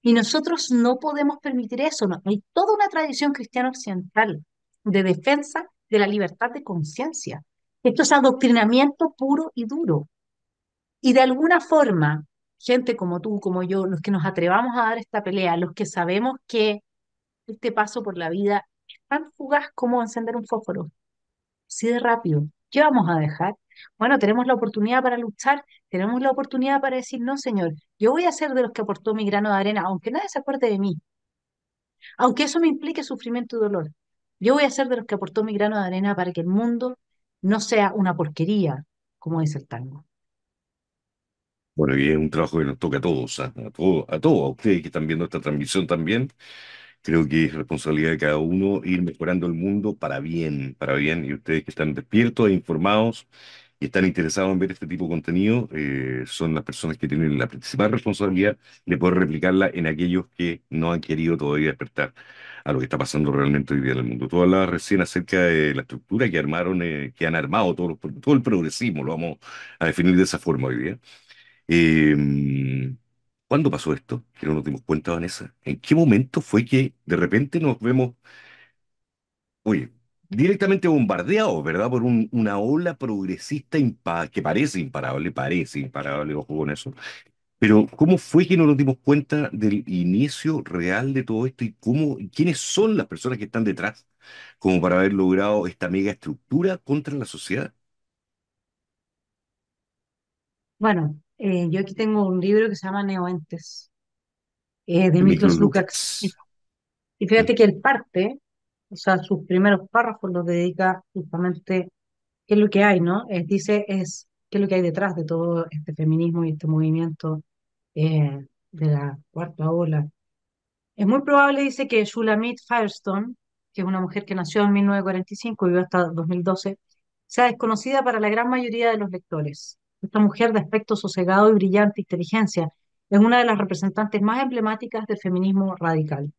Y nosotros no podemos permitir eso. Hay toda una tradición cristiana occidental de defensa de la libertad de conciencia. Esto es adoctrinamiento puro y duro. Y de alguna forma, gente como tú, como yo, los que nos atrevamos a dar esta pelea, los que sabemos que este paso por la vida es tan fugaz como encender un fósforo, así de rápido. ¿Qué vamos a dejar? Bueno, tenemos la oportunidad para luchar, tenemos la oportunidad para decir, no, señor, yo voy a ser de los que aportó mi grano de arena, aunque nadie se acuerde de mí, aunque eso me implique sufrimiento y dolor. Yo voy a ser de los que aportó mi grano de arena para que el mundo no sea una porquería, como dice el tango. Bueno, y es un trabajo que nos toca a todos, a, a todos, a todos, a ustedes que están viendo esta transmisión también. Creo que es responsabilidad de cada uno ir mejorando el mundo para bien, para bien. Y ustedes que están despiertos e informados y están interesados en ver este tipo de contenido, eh, son las personas que tienen la principal responsabilidad de poder replicarla en aquellos que no han querido todavía despertar a lo que está pasando realmente hoy día en el mundo. Tú hablabas recién acerca de la estructura que armaron, eh, que han armado todos los- todo el progresismo, lo vamos a definir de esa forma hoy día. Eh, ¿cuándo pasó esto? Que no nos dimos cuenta, Vanessa. ¿En qué momento fue que de repente nos vemos, oye, directamente bombardeados, ¿verdad? Por un- una ola progresista que parece imparable, parece imparable, ojo con eso. Pero ¿cómo fue que no nos dimos cuenta del inicio real de todo esto y cómo, quiénes son las personas que están detrás, como para haber logrado esta mega estructura contra la sociedad? Bueno, eh, yo aquí tengo un libro que se llama Neoentes, eh, de Miklos Lukács. Y fíjate que él parte, o sea, sus primeros párrafos los dedica justamente qué es lo que hay, ¿no? Es, dice, es qué es lo que hay detrás de todo este feminismo y este movimiento eh, de la cuarta ola. Es muy probable, dice, que Shulamit Firestone, que es una mujer que nació en 1945 y vivió hasta 2012, sea desconocida para la gran mayoría de los lectores. Esta mujer de aspecto sosegado y brillante inteligencia es una de las representantes más emblemáticas del feminismo radical.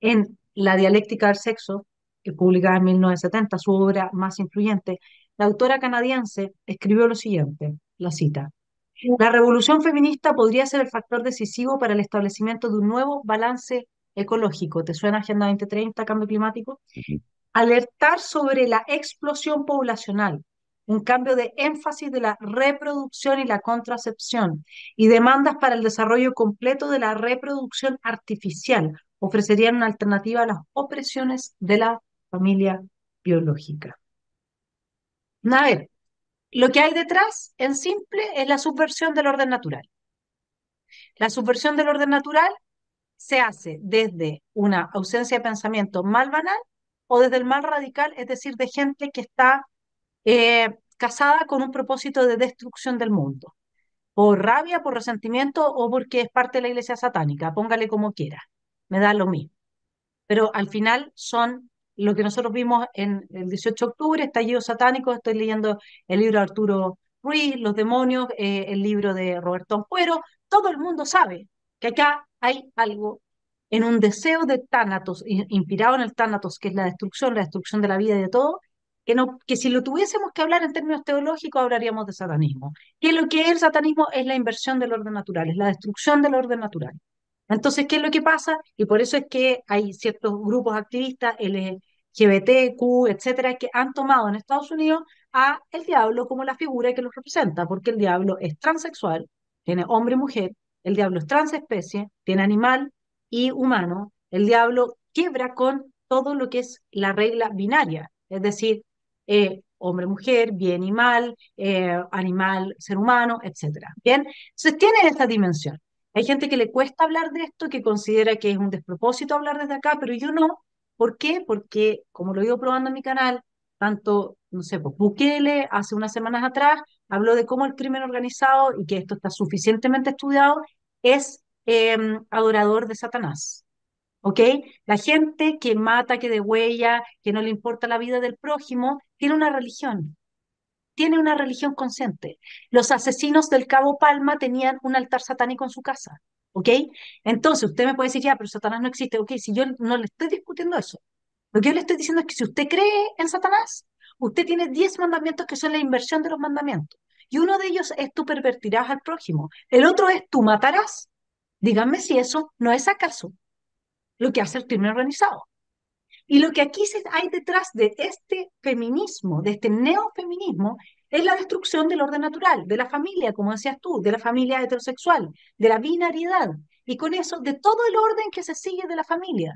En La dialéctica del sexo, que publicada en 1970, su obra más influyente, la autora canadiense escribió lo siguiente, la cita. La revolución feminista podría ser el factor decisivo para el establecimiento de un nuevo balance ecológico. ¿Te suena Agenda 2030, cambio climático? Alertar sobre la explosión poblacional, un cambio de énfasis de la reproducción y la contracepción y demandas para el desarrollo completo de la reproducción artificial ofrecerían una alternativa a las opresiones de la familia biológica. A ver, lo que hay detrás, en simple, es la subversión del orden natural. La subversión del orden natural se hace desde una ausencia de pensamiento mal banal o desde el mal radical, es decir, de gente que está eh, casada con un propósito de destrucción del mundo, por rabia, por resentimiento o porque es parte de la iglesia satánica, póngale como quiera, me da lo mismo. Pero al final son lo que nosotros vimos en el 18 de octubre, estallido satánico, estoy leyendo el libro de Arturo Ruiz, Los demonios, eh, el libro de Roberto Ampuero, todo el mundo sabe que acá hay algo en un deseo de Tánatos, inspirado en el Tánatos, que es la destrucción, la destrucción de la vida y de todo, que, no, que si lo tuviésemos que hablar en términos teológicos, hablaríamos de satanismo. Que lo que es el satanismo es la inversión del orden natural, es la destrucción del orden natural. Entonces, ¿qué es lo que pasa? Y por eso es que hay ciertos grupos activistas, LGBTQ, etcétera, que han tomado en Estados Unidos a el diablo como la figura que los representa, porque el diablo es transexual, tiene hombre y mujer, el diablo es transespecie, tiene animal y humano, el diablo quiebra con todo lo que es la regla binaria, es decir, eh, hombre-mujer, bien y mal, eh, animal, ser humano, etc. Bien, entonces tiene esta dimensión. Hay gente que le cuesta hablar de esto, que considera que es un despropósito hablar desde acá, pero yo no. ¿Por qué? Porque, como lo digo probando en mi canal, tanto, no sé, pues Bukele hace unas semanas atrás habló de cómo el crimen organizado, y que esto está suficientemente estudiado, es em, adorador de Satanás. ¿Ok? La gente que mata, que degüella, que no le importa la vida del prójimo, tiene una religión. Tiene una religión consciente. Los asesinos del Cabo Palma tenían un altar satánico en su casa. ¿Ok? Entonces, usted me puede decir, ya, pero Satanás no existe. Ok, si yo no le estoy discutiendo eso. Lo que yo le estoy diciendo es que si usted cree en Satanás, usted tiene 10 mandamientos que son la inversión de los mandamientos. Y uno de ellos es tú pervertirás al prójimo. El otro es tú matarás. Díganme si eso no es acaso lo que hace el crimen organizado. Y lo que aquí hay detrás de este feminismo, de este neofeminismo, es la destrucción del orden natural, de la familia, como decías tú, de la familia heterosexual, de la binariedad, y con eso, de todo el orden que se sigue de la familia.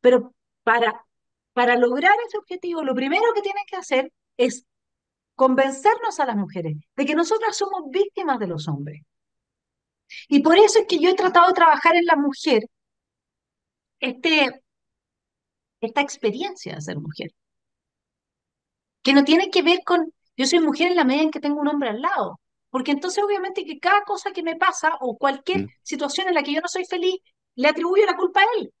Pero para, para lograr ese objetivo, lo primero que tienen que hacer es convencernos a las mujeres de que nosotras somos víctimas de los hombres. Y por eso es que yo he tratado de trabajar en la mujer este, esta experiencia de ser mujer, que no tiene que ver con, yo soy mujer en la medida en que tengo un hombre al lado, porque entonces obviamente que cada cosa que me pasa o cualquier mm. situación en la que yo no soy feliz, le atribuyo la culpa a él.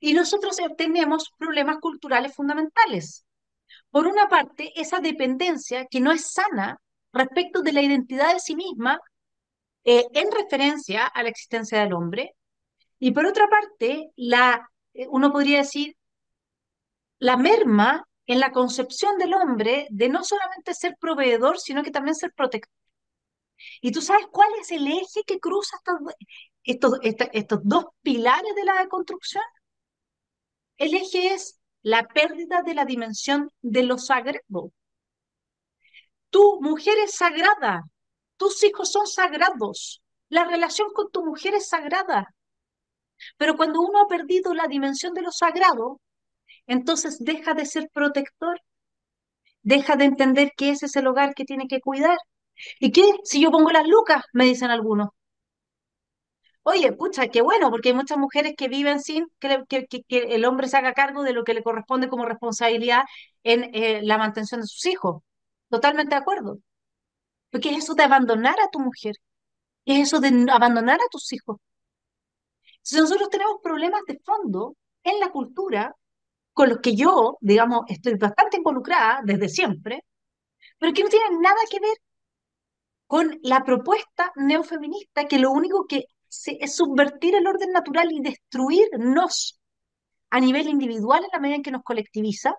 Y nosotros tenemos problemas culturales fundamentales. Por una parte, esa dependencia que no es sana respecto de la identidad de sí misma eh, en referencia a la existencia del hombre, y por otra parte, la, eh, uno podría decir, la merma en la concepción del hombre de no solamente ser proveedor, sino que también ser protector. ¿Y tú sabes cuál es el eje que cruza estos, estos, estos dos pilares de la deconstrucción? El eje es la pérdida de la dimensión de lo sagrado. Tu mujer es sagrada, tus hijos son sagrados, la relación con tu mujer es sagrada, pero cuando uno ha perdido la dimensión de lo sagrado, entonces deja de ser protector, deja de entender que ese es el hogar que tiene que cuidar. ¿Y qué? Si yo pongo las lucas, me dicen algunos. Oye, pucha, qué bueno, porque hay muchas mujeres que viven sin que, el hombre se haga cargo de lo que le corresponde como responsabilidad en eh, la mantención de sus hijos. Totalmente de acuerdo. Porque es eso de abandonar a tu mujer, es eso de abandonar a tus hijos. Si nosotros tenemos problemas de fondo en la cultura con los que yo, digamos, estoy bastante involucrada desde siempre, pero que no tienen nada que ver con la propuesta neofeminista que lo único que es subvertir el orden natural y destruirnos a nivel individual en la medida en que nos colectiviza.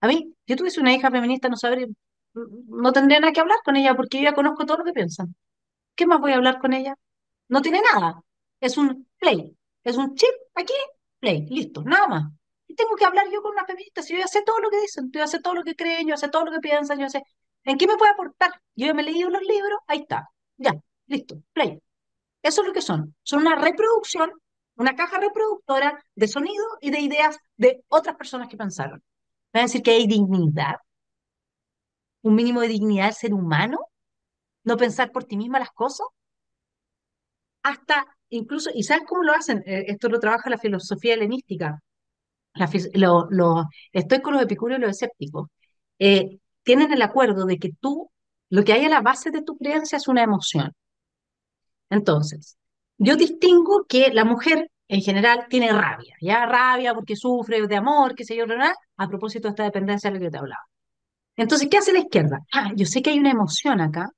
A mí, yo tuviese una hija feminista, no sabría, no tendría nada que hablar con ella porque yo ya conozco todo lo que piensan. ¿Qué más voy a hablar con ella? No tiene nada. Es un play. Es un chip aquí, play. Listo, nada más. Y tengo que hablar yo con una feminista. Si yo ya sé todo lo que dicen, yo ya sé todo lo que creen, yo ya sé todo lo que piensan, yo ya sé. ¿En qué me puede aportar? Yo ya me he leído los libros, ahí está. Ya, listo, play. Eso es lo que son. Son una reproducción, una caja reproductora de sonido y de ideas de otras personas que pensaron. ¿Va a decir que hay dignidad? ¿Un mínimo de dignidad del ser humano? ¿No pensar por ti misma las cosas? Hasta incluso, ¿y sabes cómo lo hacen? Eh, esto lo trabaja la filosofía helenística. La, lo, estoy con los epicúreos y los escépticos. Eh, tienen el acuerdo de que tú, lo que hay a la base de tu creencia es una emoción. Entonces, yo distingo que la mujer en general tiene rabia, ya rabia porque sufre de amor, qué sé yo, a propósito de esta dependencia de la que te hablaba. Entonces, ¿qué hace la izquierda? Ah, yo sé que hay una emoción acá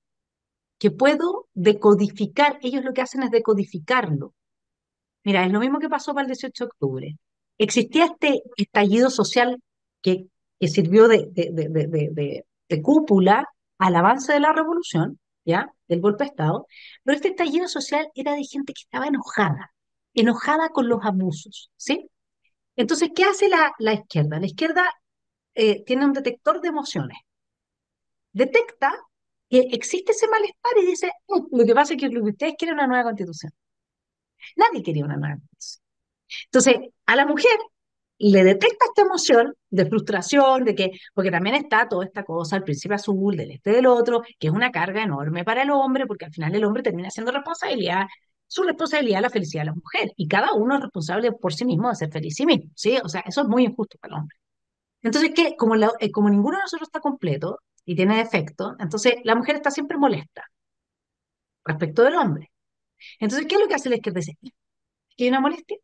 que puedo decodificar. Ellos lo que hacen es decodificarlo. Mira, es lo mismo que pasó para el 18 de octubre. Existía este estallido social que, que sirvió de, de, de, cúpula al avance de la revolución, ¿ya? Del golpe de Estado, pero este estallido social era de gente que estaba enojada, enojada con los abusos, ¿sí? Entonces, ¿qué hace la, la izquierda? La izquierda eh, tiene un detector de emociones. Detecta que existe ese malestar y dice, mm, lo que pasa es que ustedes quieren una nueva constitución. Nadie quería una nueva constitución. Entonces, a la mujer le detecta esta emoción de frustración, de que, porque también está toda esta cosa, el príncipe azul, del este del otro, que es una carga enorme para el hombre, porque al final el hombre termina siendo responsabilidad, su responsabilidad la felicidad de la mujer, y cada uno es responsable por sí mismo de ser feliz sí mismo, ¿sí? O sea, eso es muy injusto para el hombre. Entonces, ¿qué? Como, eh, como ninguno de nosotros está completo y tiene defecto, entonces la mujer está siempre molesta respecto del hombre. Entonces, ¿qué es lo que hace la izquierda? Dice, ¿que hay una molestia?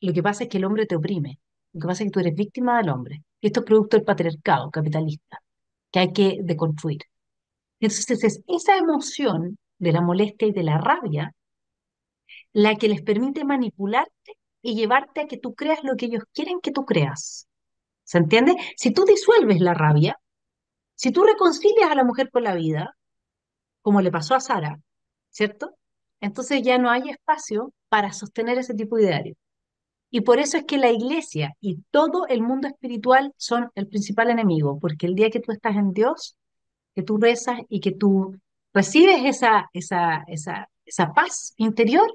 Lo que pasa es que el hombre te oprime. Lo que pasa es que tú eres víctima del hombre. Y esto es producto del patriarcado capitalista, que hay que deconstruir. Entonces es esa emoción de la molestia y de la rabia la que les permite manipularte y llevarte a que tú creas lo que ellos quieren que tú creas. ¿Se entiende? Si tú disuelves la rabia, si tú reconcilias a la mujer con la vida, como le pasó a Sara, ¿cierto? Entonces ya no hay espacio para sostener ese tipo de ideario. Y por eso es que la iglesia y todo el mundo espiritual son el principal enemigo, porque el día que tú estás en Dios, que tú rezas y que tú recibes esa, esa, esa, esa paz interior,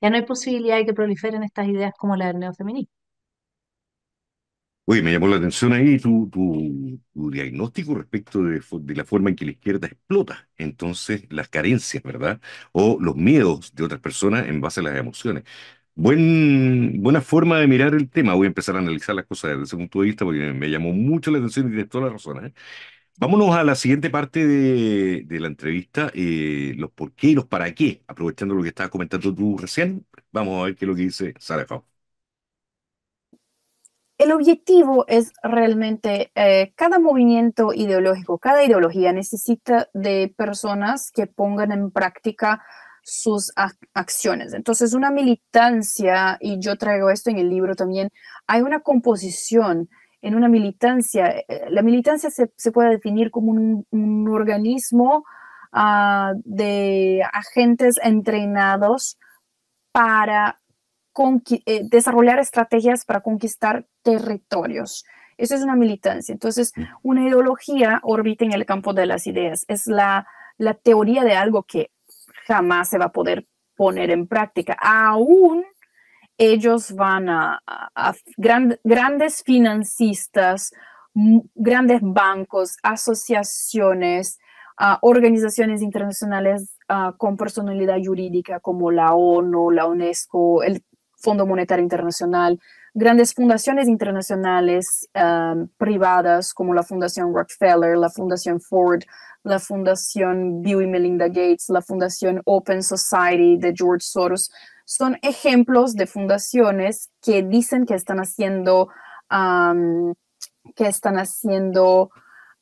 ya no hay posibilidad de que proliferen estas ideas como la del neofeminismo. Oye, me llamó la atención ahí tu, tu, tu diagnóstico respecto de, la forma en que la izquierda explota entonces las carencias, ¿verdad? O los miedos de otras personas en base a las emociones. Buen, buena forma de mirar el tema. Voy a empezar a analizar las cosas desde ese punto de vista porque me llamó mucho la atención y tienes toda la razón. ¿eh? Vámonos a la siguiente parte de, de la entrevista, eh, los por qué y los para qué, aprovechando lo que estabas comentando tú recién. Vamos a ver qué es lo que dice Sara Fau. El objetivo es realmente eh, cada movimiento ideológico, cada ideología necesita de personas que pongan en práctica sus acciones. Entonces, una militancia, y yo traigo esto en el libro también, hay una composición en una militancia. La militancia se, puede definir como un, organismo uh, de agentes entrenados para eh, desarrollar estrategias para conquistar territorios. Eso es una militancia. Entonces, mm. una ideología orbita en el campo de las ideas. Es la, la teoría de algo que jamás se va a poder poner en práctica. Aún ellos van a, grandes financistas, grandes bancos, asociaciones, organizaciones internacionales con personalidad jurídica como la ONU, la UNESCO, el Fondo Monetario Internacional, grandes fundaciones internacionales privadas como la Fundación Rockefeller, la Fundación Ford, la Fundación Bill y Melinda Gates, la Fundación Open Society de George Soros, son ejemplos de fundaciones que dicen que están haciendo, que están haciendo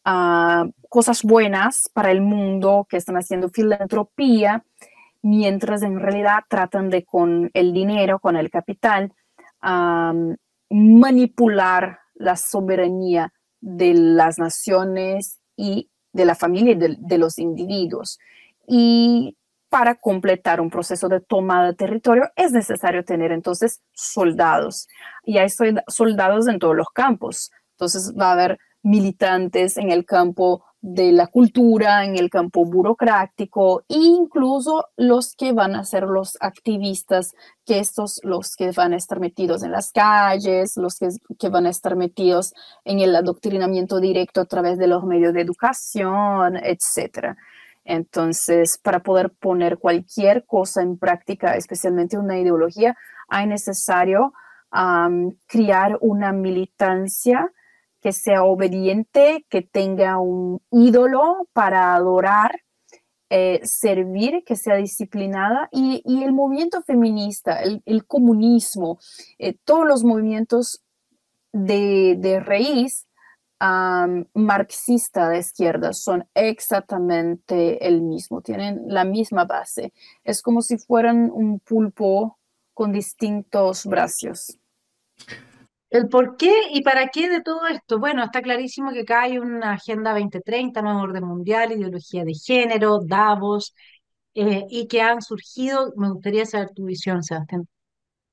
ah, cosas buenas para el mundo, que están haciendo filantropía, mientras en realidad tratan de con el dinero, con el capital, manipular la soberanía de las naciones y de la familia y de, de los individuos. Y para completar un proceso de toma de territorio es necesario tener entonces soldados. Y hay soldados en todos los campos. Entonces va a haber militantes en el campo de la cultura, en el campo burocrático e incluso los que van a ser los activistas, que estos los que van a estar metidos en las calles, los que, que van a estar metidos en el adoctrinamiento directo a través de los medios de educación, etcétera. Entonces, para poder poner cualquier cosa en práctica, especialmente una ideología, hay necesario crear una militancia que sea obediente, que tenga un ídolo para adorar, eh, servir, que sea disciplinada. Y, el movimiento feminista, el, comunismo, eh, todos los movimientos de, de raíz marxista de izquierda son exactamente el mismo, tienen la misma base. Es como si fueran un pulpo con distintos brazos. ¿El por qué y para qué de todo esto? Bueno, está clarísimo que acá hay una Agenda 2030, nuevo orden mundial, ideología de género, Davos, eh, y que han surgido, me gustaría saber tu visión, Sebastián.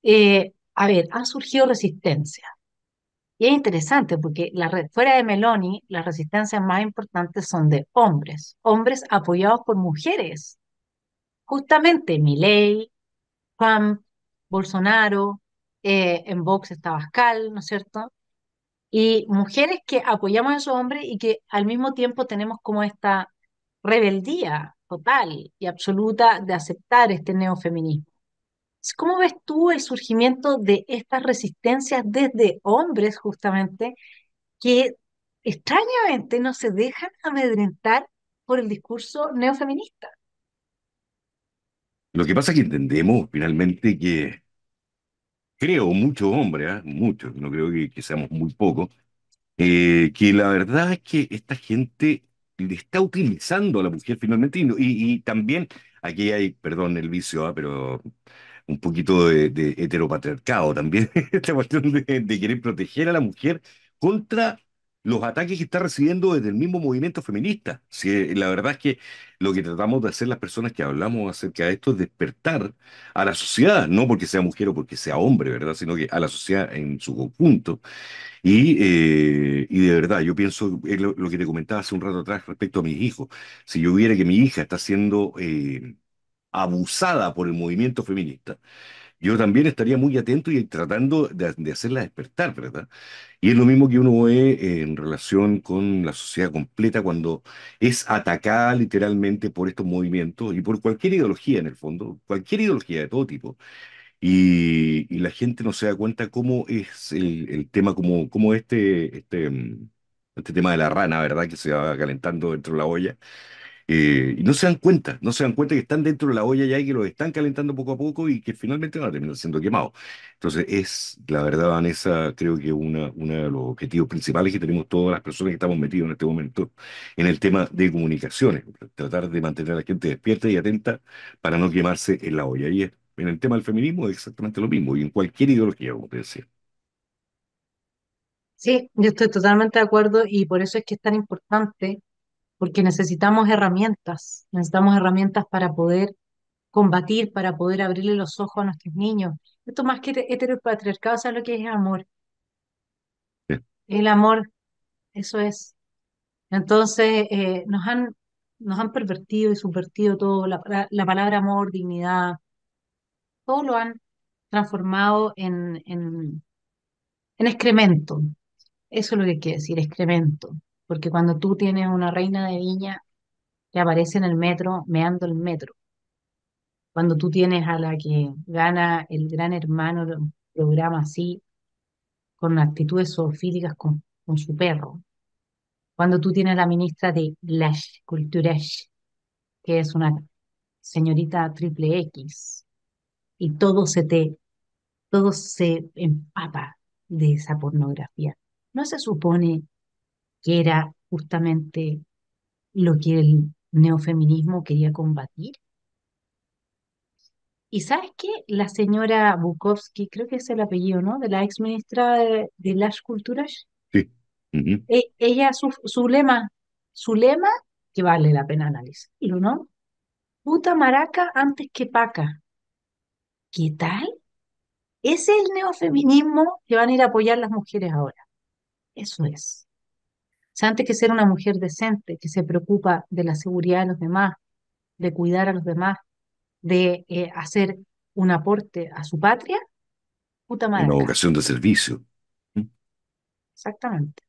Eh, a ver, ha surgido resistencia. Y es interesante porque la fuera de Meloni, las resistencias más importantes son de hombres, hombres apoyados por mujeres. Justamente Milei, Trump, Bolsonaro, eh, en Vox está Bascal, ¿no es cierto? Y mujeres que apoyamos a esos hombres y que al mismo tiempo tenemos como esta rebeldía total y absoluta de aceptar este neofeminismo. ¿Cómo ves tú el surgimiento de estas resistencias desde hombres justamente que extrañamente no se dejan amedrentar por el discurso neofeminista? Lo que pasa es que entendemos finalmente que creo muchos hombres, ¿ah? muchos, no creo que, seamos muy pocos, eh, que la verdad es que esta gente le está utilizando a la mujer finalmente y, y, también aquí hay, perdón el vicio, ¿ah? pero un poquito de, heteropatriarcado también, esta cuestión de, querer proteger a la mujer contra los ataques que está recibiendo desde el mismo movimiento feminista. Si, la verdad es que lo que tratamos de hacer las personas que hablamos acerca de esto es despertar a la sociedad, no porque sea mujer o porque sea hombre, ¿verdad? Sino que a la sociedad en su conjunto. Y, eh, y de verdad, yo pienso lo, lo, que te comentaba hace un rato atrás respecto a mis hijos. Si yo viera que mi hija está siendo... Eh, abusada por el movimiento feminista, yo también estaría muy atento y tratando de, hacerla despertar, ¿verdad? Y es lo mismo que uno ve en relación con la sociedad completa cuando es atacada literalmente por estos movimientos y por cualquier ideología en el fondo, cualquier ideología de todo tipo. Y, la gente no se da cuenta cómo es el, tema, como, como este, este, este tema de la rana, ¿verdad? Que se va calentando dentro de la olla eh, y no se dan cuenta, no se dan cuenta que están dentro de la olla ya y que los están calentando poco a poco y que finalmente van a terminar siendo quemados. Entonces, es la verdad, Vanessa, creo que uno de los objetivos principales que tenemos todas las personas que estamos metidos en este momento en el tema de comunicaciones, tratar de mantener a la gente despierta y atenta para no quemarse en la olla. Y en el tema del feminismo es exactamente lo mismo, y en cualquier ideología, como te decía. Sí, yo estoy totalmente de acuerdo y por eso es que es tan importante porque necesitamos herramientas, necesitamos herramientas para poder combatir, para poder abrirle los ojos a nuestros niños. Esto más que heteropatriarcado, ¿sabes lo que es amor? El amor, eso es. Entonces, eh, nos han, nos han pervertido y subvertido todo, la, la, palabra amor, dignidad, todo lo han transformado en, en, en excremento. Eso es lo que quiere decir, excremento porque cuando tú tienes una reina de viña que aparece en el metro, meando el metro, cuando tú tienes a la que gana el gran hermano programa así, con actitudes zoofílicas con, con su perro, cuando tú tienes a la ministra de Lash, Culturash, que es una señorita triple X, y todo se te, todo se empapa de esa pornografía. ¿No se supone que era justamente lo que el neofeminismo quería combatir. Y sabes qué, la señora Bukowski, creo que es el apellido, ¿no? De la ex ministra de, las Culturas. Sí. E, ella, su, su lema, su lema que vale la pena analizarlo, ¿no? Puta maraca antes que paca. ¿Qué tal? Ese es el neofeminismo que van a ir a apoyar las mujeres ahora. Eso es. Sea, antes que ser una mujer decente, que se preocupa de la seguridad de los demás, de cuidar a los demás, de eh, hacer un aporte a su patria, puta Una maraca. vocación de servicio. Exactamente.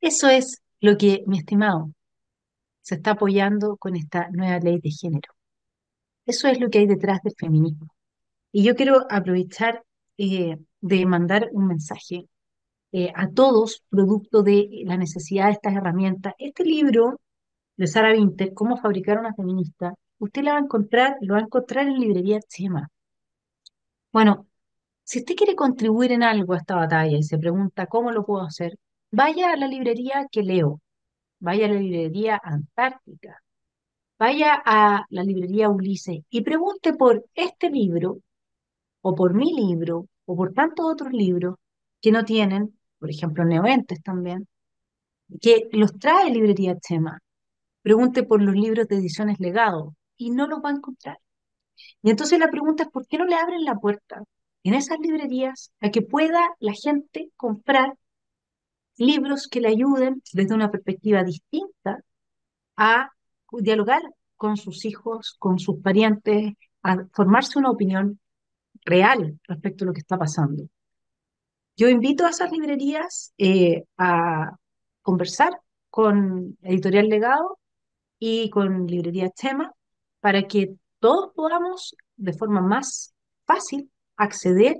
Eso es lo que, mi estimado, se está apoyando con esta nueva ley de género. Eso es lo que hay detrás del feminismo. Y yo quiero aprovechar eh, de mandar un mensaje eh, a todos, producto de la necesidad de estas herramientas. Este libro de Sara Winter, Cómo fabricar una feminista, usted va a encontrar, lo va a encontrar en librería Chema. Bueno, si usted quiere contribuir en algo a esta batalla y se pregunta cómo lo puedo hacer, vaya a la librería que leo, vaya a la librería Antártica, vaya a la librería Ulises y pregunte por este libro o por mi libro o por tantos otros libros que no tienen, por ejemplo, Neoentes también, que los trae librería Chema. Pregunte por los libros de ediciones legado y no los va a encontrar. Y entonces la pregunta es, ¿por qué no le abren la puerta en esas librerías a que pueda la gente comprar libros que le ayuden desde una perspectiva distinta a dialogar con sus hijos, con sus parientes, a formarse una opinión real respecto a lo que está pasando. Yo invito a esas librerías eh, a conversar con Editorial Legado y con Librería Chema para que todos podamos de forma más fácil acceder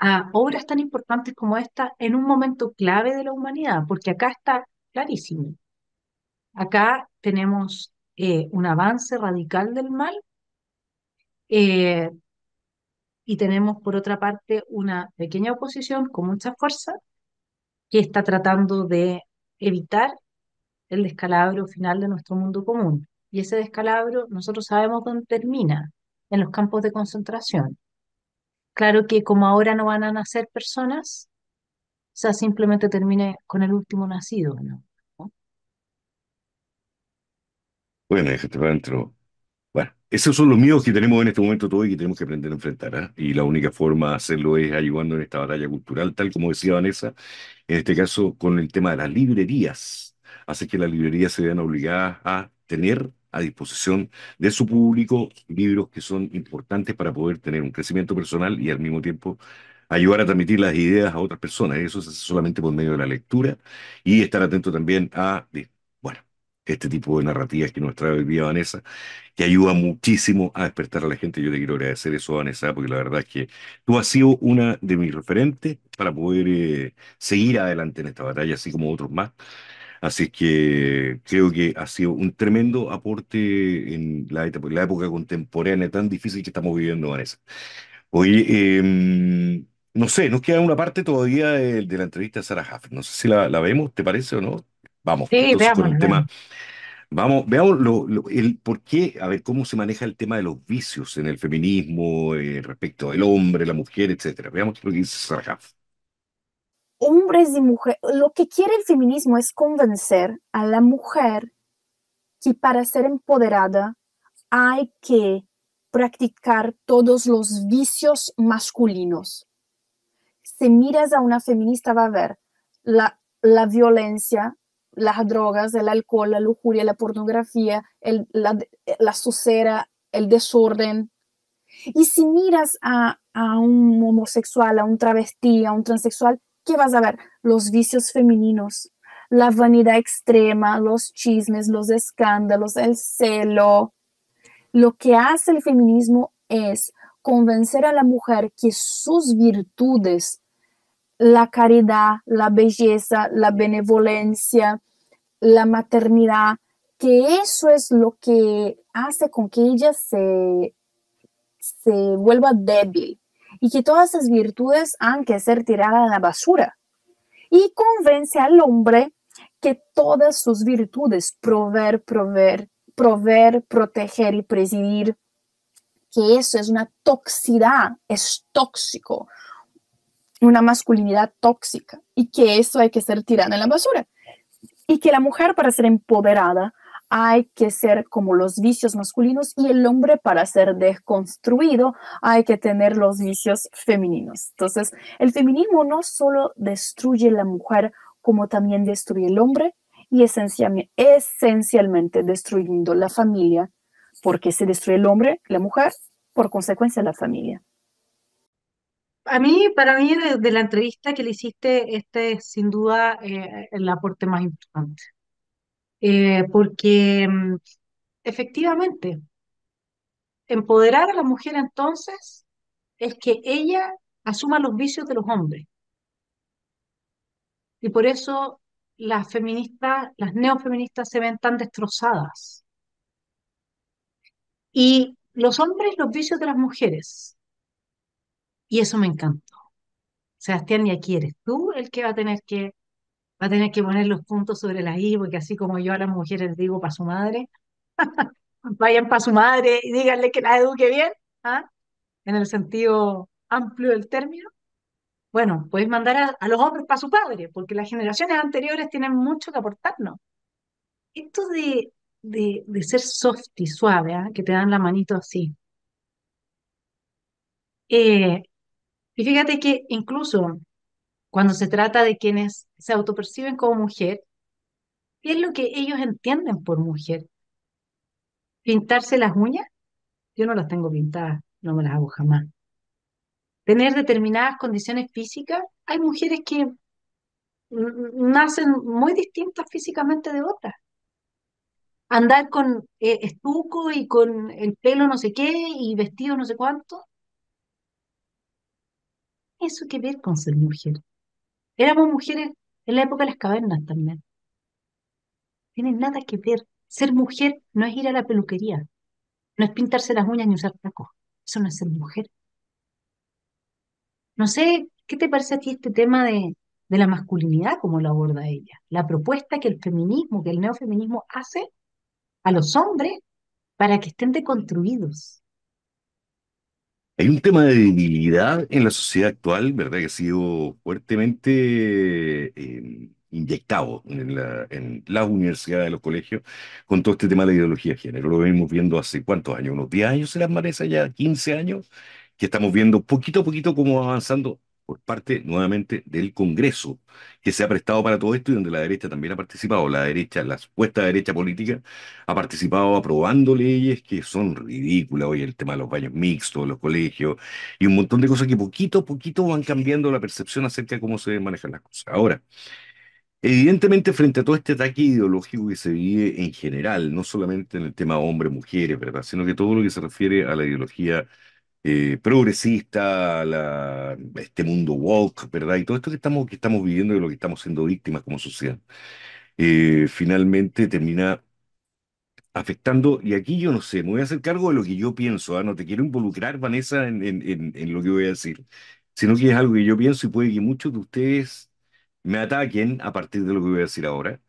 a obras tan importantes como esta en un momento clave de la humanidad, porque acá está clarísimo. Acá tenemos eh, un avance radical del mal eh, y tenemos por otra parte una pequeña oposición con mucha fuerza que está tratando de evitar el descalabro final de nuestro mundo común. Y ese descalabro nosotros sabemos dónde termina, en los campos de concentración. Claro que como ahora no van a nacer personas, o sea, simplemente termine con el último nacido, ¿no? Bueno, adentro. Bueno, esos son los miedos que tenemos en este momento todos y que tenemos que aprender a enfrentar, ¿ah? Y la única forma de hacerlo es ayudando en esta batalla cultural, tal como decía Vanessa, en este caso con el tema de las librerías. Hace que las librerías se vean obligadas a tener a disposición de su público libros que son importantes para poder tener un crecimiento personal y al mismo tiempo ayudar a transmitir las ideas a otras personas. Eso se hace solamente por medio de la lectura y estar atento también a, este tipo de narrativas que nos trae hoy día Vanessa, que ayuda muchísimo a despertar a la gente. Yo te quiero agradecer eso, Vanessa, porque la verdad es que tú has sido una de mis referentes para poder eh, seguir adelante en esta batalla, así como otros más. Así que creo que ha sido un tremendo aporte en la, la época contemporánea tan difícil que estamos viviendo, Vanessa. Oye, em, no sé, nos queda una parte todavía de, de la entrevista a Sarah Huff. No sé si la, la vemos, ¿te parece o no? Vamos, Sí, entonces con el tema, vamos, veamos lo, lo- el por qué, a ver, cómo se maneja el tema de los vicios en el feminismo, eh, respecto del hombre, la mujer, etcétera. Veamos lo que dice Huff. Hombres y mujeres, lo que quiere el feminismo es convencer a la mujer que para ser empoderada hay que practicar todos los vicios masculinos. Si miras a una feminista va a ver la, la violencia, las drogas, el alcohol, la lujuria, la pornografía, la, la sucera, el desorden. Y si miras a, a un homosexual, a un travesti, a un transexual, ¿qué vas a ver? Los vicios femeninos, la vanidad extrema, los chismes, los escándalos, el celo. Lo que hace el feminismo es convencer a la mujer que sus virtudes, la caridad, la belleza, la benevolencia, la maternidad, que eso es lo que hace con que ella se, se vuelva débil y que todas esas virtudes han que ser tiradas a la basura. Y convence al hombre que todas sus virtudes, proveer, proveer, proveer, proteger y presidir, que eso es una toxicidad, es tóxico, una masculinidad tóxica y que eso hay que ser tirado en la basura. Y que la mujer para ser empoderada hay que ser como los vicios masculinos y el hombre para ser desconstruido hay que tener los vicios femeninos. Entonces, el feminismo no solo destruye la mujer, como también destruye el hombre y esencialmente, esencialmente destruyendo la familia, porque se destruye el hombre, la mujer, por consecuencia la familia. A mí, para mí, de, la entrevista que le hiciste, este es sin duda eh, el aporte más importante. Eh, porque mm, efectivamente, empoderar a la mujer entonces es que ella asuma los vicios de los hombres. Y por eso las feministas, las neofeministas se ven tan destrozadas. Y los hombres los vicios de las mujeres. Y eso me encantó. Sebastián, y aquí eres tú el que va a tener que va a tener que poner los puntos sobre las i, porque así como yo a las mujeres digo para su madre, vayan para su madre y díganle que la eduque bien, ¿ah? en el sentido amplio del término. Bueno, puedes mandar a, los hombres para su padre, porque las generaciones anteriores tienen mucho que aportarnos. Esto de, de, de ser soft y suave, ¿ah? que te dan la manito así. Eh, y fíjate que incluso cuando se trata de quienes se autoperciben como mujer, ¿qué es lo que ellos entienden por mujer? ¿Pintarse las uñas? Yo no las tengo pintadas, no me las hago jamás. ¿Tener determinadas condiciones físicas? Hay mujeres que nacen muy distintas físicamente de otras. Andar con eh, estuco y con el pelo no sé qué y vestido no sé cuánto. Eso que ver con ser mujer. Éramos mujeres en la época de las cavernas también. Tiene nada que ver. Ser mujer no es ir a la peluquería, no es pintarse las uñas ni usar tacos. Eso no es ser mujer. No sé, ¿qué te parece a ti este tema de, de la masculinidad como lo aborda ella? La propuesta que el feminismo, que el neofeminismo hace a los hombres para que estén deconstruidos. Hay un tema de debilidad en la sociedad actual, ¿verdad? Que ha sido fuertemente eh, inyectado en, la, en las universidades, en los colegios, con todo este tema de ideología de género. Lo venimos viendo hace cuántos años, unos 10 años, se las parece ya 15 años, que estamos viendo poquito a poquito cómo va avanzando por parte nuevamente del Congreso, que se ha prestado para todo esto y donde la derecha también ha participado. La derecha, la supuesta derecha política, ha participado aprobando leyes que son ridículas. Hoy el tema de los baños mixtos, los colegios y un montón de cosas que poquito a poquito van cambiando la percepción acerca de cómo se manejan las cosas. Ahora, Evidentemente, frente a todo este ataque ideológico que se vive en general, no solamente en el tema hombre-mujeres, ¿verdad? Sino que todo lo que se refiere a la ideología eh, progresista, la, este mundo woke, ¿verdad? Y todo esto que estamos, que estamos viviendo y lo que estamos siendo víctimas como sociedad, eh, finalmente termina afectando, y aquí yo no sé, me voy a hacer cargo de lo que yo pienso, ¿ah? No te quiero involucrar, Vanessa, en, en, en lo que voy a decir, sino que es algo que yo pienso y puede que muchos de ustedes me ataquen a partir de lo que voy a decir ahora.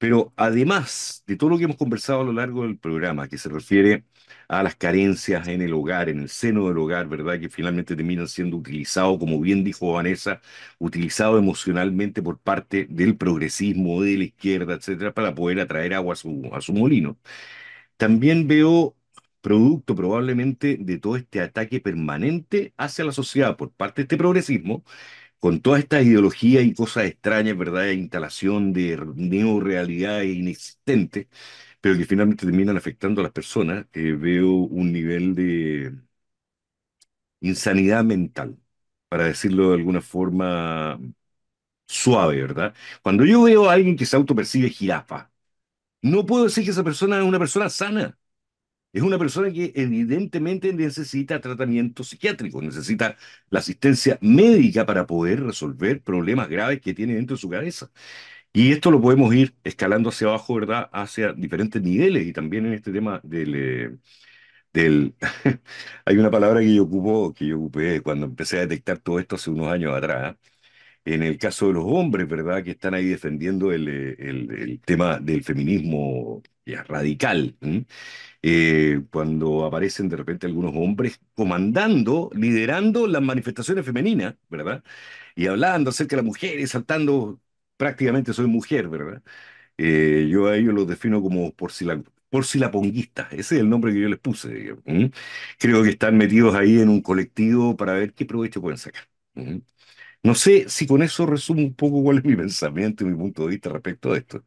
Pero además de todo lo que hemos conversado a lo largo del programa, que se refiere a las carencias en el hogar, en el seno del hogar, ¿verdad? Que finalmente terminan siendo utilizados, como bien dijo Vanessa, utilizados emocionalmente por parte del progresismo, de la izquierda, etcétera, para poder atraer agua a su, a su molino. También veo producto probablemente de todo este ataque permanente hacia la sociedad por parte de este progresismo, con toda esta ideología y cosas extrañas, ¿verdad? E instalación de neorealidades inexistentes, pero que finalmente terminan afectando a las personas, eh, veo un nivel de insanidad mental, para decirlo de alguna forma suave, ¿verdad? Cuando yo veo a alguien que se autopercibe jirafa, no puedo decir que esa persona es una persona sana. Es una persona que evidentemente necesita tratamiento psiquiátrico, necesita la asistencia médica para poder resolver problemas graves que tiene dentro de su cabeza. Y esto lo podemos ir escalando hacia abajo, ¿verdad? Hacia diferentes niveles y también en este tema del... Eh, del Hay una palabra que yo ocupo, que yo ocupé cuando empecé a detectar todo esto hace unos años atrás. En el caso de los hombres, ¿verdad? Que están ahí defendiendo el, eh, el, tema del feminismo ya, radical. Cuando aparecen de repente algunos hombres comandando, liderando las manifestaciones femeninas, ¿verdad? Y hablando acerca de las mujeres, saltando, prácticamente soy mujer, ¿verdad? Eh, yo a ellos los defino como por si la, por si la ponguista. Ese es el nombre que yo les puse. digamos, ¿m? Creo que están metidos ahí en un colectivo para ver qué provecho pueden sacar. ¿m? No sé si con eso resumo un poco cuál es mi pensamiento y mi punto de vista respecto a esto.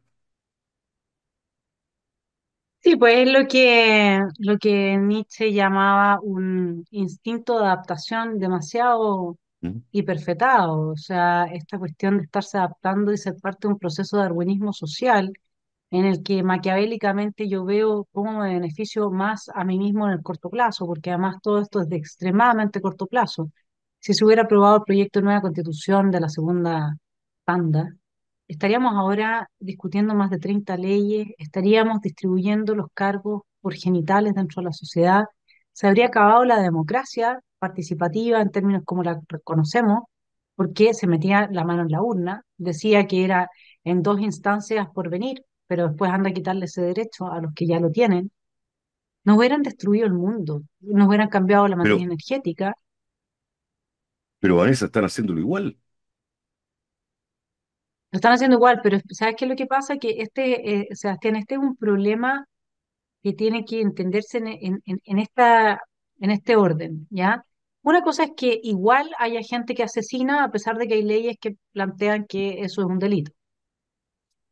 Sí, pues es lo que, lo que Nietzsche llamaba un instinto de adaptación demasiado hiperfetado. O sea, esta cuestión de estarse adaptando y ser parte de un proceso de darwinismo social en el que maquiavélicamente yo veo cómo me beneficio más a mí mismo en el corto plazo, porque además todo esto es de extremadamente corto plazo. Si se hubiera aprobado el proyecto de nueva constitución de la segunda tanda, estaríamos ahora discutiendo más de 30 leyes, estaríamos distribuyendo los cargos por genitales dentro de la sociedad, se habría acabado la democracia participativa en términos como la conocemos, porque se metía la mano en la urna, decía que era en dos instancias por venir, pero después anda a quitarle ese derecho a los que ya lo tienen. Nos hubieran destruido el mundo, nos hubieran cambiado la matriz Pero, energética. pero Vanessa, están haciéndolo igual. Lo están haciendo igual, pero ¿sabes qué es lo que pasa? Que este, eh, Sebastián, este es un problema que tiene que entenderse en, en, esta, en este orden, ¿ya? Una cosa es que igual haya gente que asesina a pesar de que hay leyes que plantean que eso es un delito.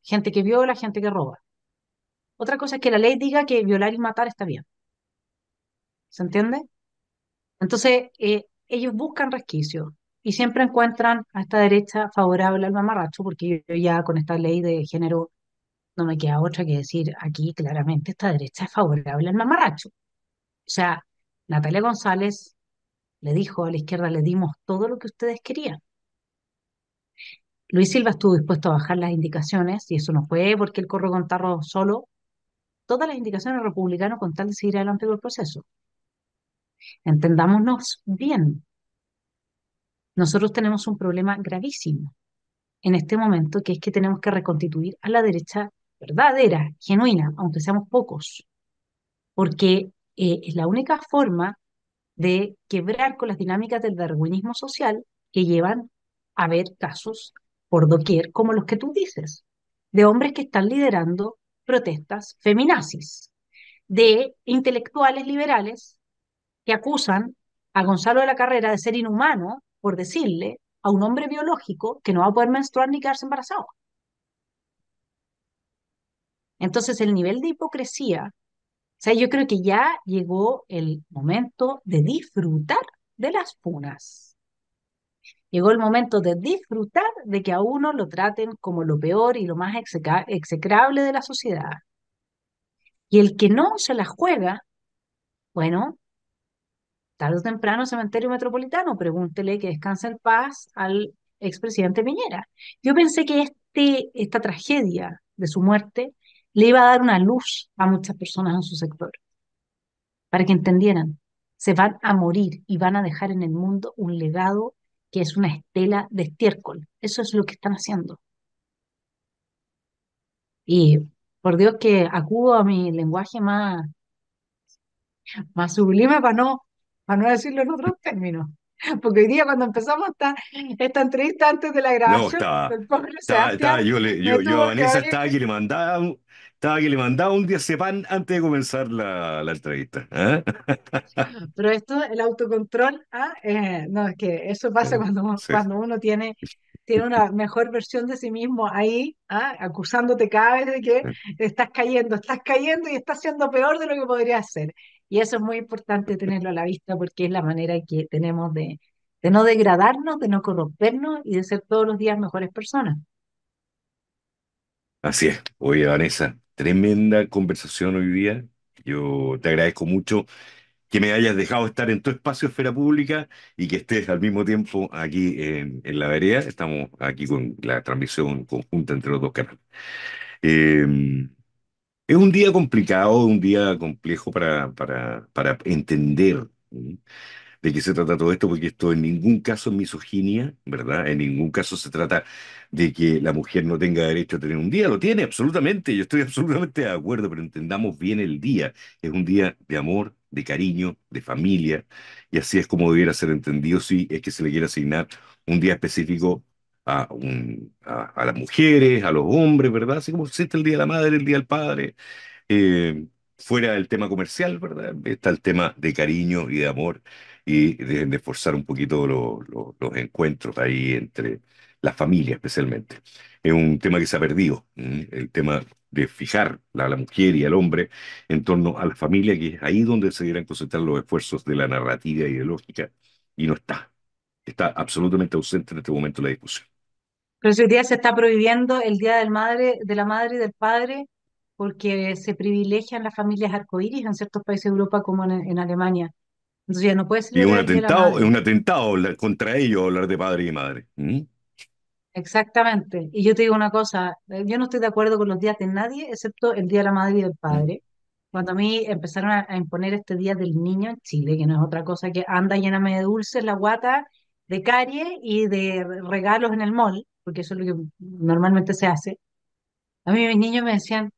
Gente que viola, gente que roba. Otra cosa es que la ley diga que violar y matar está bien. ¿Se entiende? Entonces, eh, ellos buscan resquicio y siempre encuentran a esta derecha favorable al mamarracho, porque yo ya con esta ley de género no me queda otra que decir aquí claramente esta derecha es favorable al mamarracho. O sea, Natalia González le dijo a la izquierda, le dimos todo lo que ustedes querían. Luis Silva estuvo dispuesto a bajar las indicaciones y eso no fue porque él corrió con tarro solo, todas las indicaciones republicanas con tal de seguir adelante con el proceso. Entendámonos bien, nosotros tenemos un problema gravísimo en este momento, que es que tenemos que reconstituir a la derecha verdadera, genuina, aunque seamos pocos, porque eh, es la única forma de quebrar con las dinámicas del darwinismo social que llevan a ver casos por doquier como los que tú dices, de hombres que están liderando protestas feminazis, de intelectuales liberales que acusan a Gonzalo de la Carrera de ser inhumano por decirle a un hombre biológico que no va a poder menstruar ni quedarse embarazado. Entonces, el nivel de hipocresía, o sea, yo creo que ya llegó el momento de disfrutar de las punas. Llegó el momento de disfrutar de que a uno lo traten como lo peor y lo más execra execrable de la sociedad. Y el que no se la juega, bueno, tarde o temprano cementerio metropolitano, pregúntele que descansa en paz al expresidente Piñera. Yo pensé que este, esta tragedia de su muerte le iba a dar una luz a muchas personas en su sector, para que entendieran, se van a morir y van a dejar en el mundo un legado que es una estela de estiércol. Eso es lo que están haciendo. Y por Dios que acudo a mi lenguaje más, más sublime para no, para no decirlo en otros términos. Porque hoy día cuando empezamos esta, esta entrevista antes de la No, grabación, estaba, pobre estaba, estaba, Sebastián yo, le, yo, yo que Vanessa abrir estaba que le mandaba, un- estaba que le mandaba un diazepam antes de comenzar la, la entrevista. ¿eh? Pero esto, el autocontrol, ah, eh, no, es que eso pasa cuando, uno- Sí. cuando uno tiene, tiene una mejor versión de sí mismo ahí, ah, acusándote cada vez de que estás cayendo, estás cayendo y estás siendo peor de lo que podrías ser. Y eso es muy importante tenerlo a la vista porque es la manera que tenemos de, de no degradarnos, de no corrompernos y de ser todos los días mejores personas. Así es. Oye, Vanessa, tremenda conversación hoy día. Yo te agradezco mucho que me hayas dejado estar en tu espacio esfera pública y que estés al mismo tiempo aquí en, en la vereda. Estamos aquí con la transmisión conjunta entre los dos canales. Eh, es un día complicado, un día complejo para, para, para entender. de qué se trata todo esto, porque esto en ningún caso es misoginia, ¿verdad? En ningún caso se trata de que la mujer no tenga derecho a tener un día, lo tiene absolutamente, yo estoy absolutamente de acuerdo, pero entendamos bien el día. Es un día de amor, de cariño, de familia, y así es como debiera ser entendido si es que se le quiere asignar un día específico a, a, las mujeres, a los hombres, ¿verdad? Así como existe el Día de la Madre, el Día del Padre. Eh, fuera del tema comercial, ¿verdad? Está el tema de cariño y de amor y de, de forzar un poquito lo- lo- los encuentros ahí entre las familias especialmente. Es un tema que se ha perdido, el tema de fijar a la mujer y al hombre en torno a la familia, que es ahí donde se deberán concentrar los esfuerzos de la narrativa ideológica, y no está. Está absolutamente ausente en este momento la discusión. Pero si hoy día se está prohibiendo el Día del Madre, de la Madre y del Padre porque se privilegian las familias arcoíris en ciertos países de Europa como en, en Alemania. Entonces ya no puede Y es un atentado, es un atentado contra ellos hablar de padre y madre. ¿m? Exactamente. Y yo te digo una cosa, eh, yo no estoy de acuerdo con los días de nadie excepto el Día de la Madre y del Padre. Cuando a mí empezaron a, a imponer este Día del Niño en Chile, que no es otra cosa que anda lléname de dulces la guata, de caries y de regalos en el mall, porque eso es lo que normalmente se hace. A mí mis niños me decían,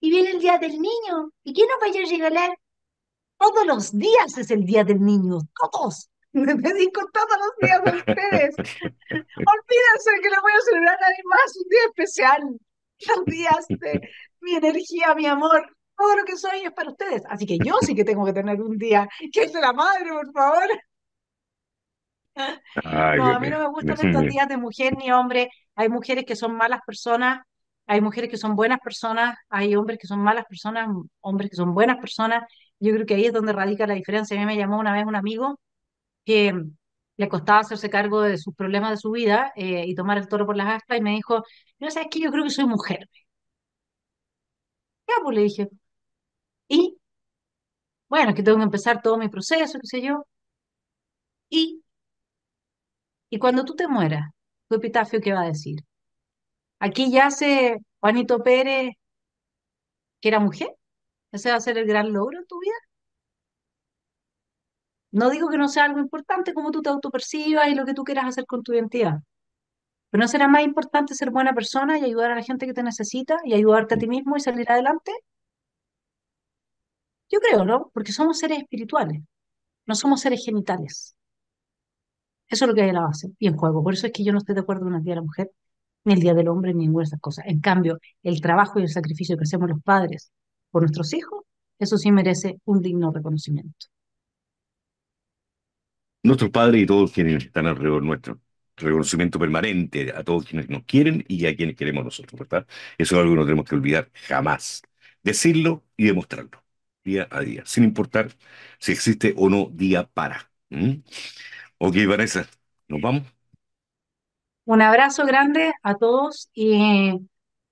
y viene el Día del Niño, ¿y qué nos vaya a regalar? Todos los días es el Día del Niño, todos. Me dedico todos los días a ustedes. Olvídense que le voy a celebrar a nadie más, un día especial. Los días de mi energía, mi amor, todo lo que soy es para ustedes. Así que yo sí que tengo que tener un día, que es de la madre, por favor. Ay, No, a mí no me gustan estos días de mujer ni hombre. Hay mujeres que son malas personas, hay mujeres que son buenas personas, hay hombres que son malas personas, hombres que son buenas personas. Yo creo que ahí es donde radica la diferencia. A mí me llamó una vez un amigo que le costaba hacerse cargo de sus problemas de su vida eh, y tomar el toro por las astas y me dijo, no sabes qué, yo creo que soy mujer. Ya, pues le dije, y bueno, es que tengo que empezar todo mi proceso, qué sé yo, y, y cuando tú te mueras, tu epitafio, ¿qué va a decir? Aquí yace Juanito Pérez, que era mujer, ese va a ser el gran logro en tu vida. No digo que no sea algo importante como tú te autopercibas y lo que tú quieras hacer con tu identidad, pero ¿no será más importante ser buena persona y ayudar a la gente que te necesita y ayudarte a ti mismo y salir adelante? Yo creo, ¿no? Porque somos seres espirituales, no somos seres genitales. Eso es lo que hay en la base y en juego. Por eso es que yo no estoy de acuerdo con el Día de la Mujer, ni el Día del Hombre, ni ninguna de esas cosas. En cambio, el trabajo y el sacrificio que hacemos los padres por nuestros hijos, eso sí merece un digno reconocimiento. Nuestros padres y todos quienes están alrededor nuestro. Reconocimiento permanente a todos quienes nos quieren y a quienes queremos nosotros, ¿verdad? Eso es algo que no tenemos que olvidar jamás. Decirlo y demostrarlo, día a día, sin importar si existe o no día para. Ok, Vanessa, ¿nos vamos? Un abrazo grande a todos y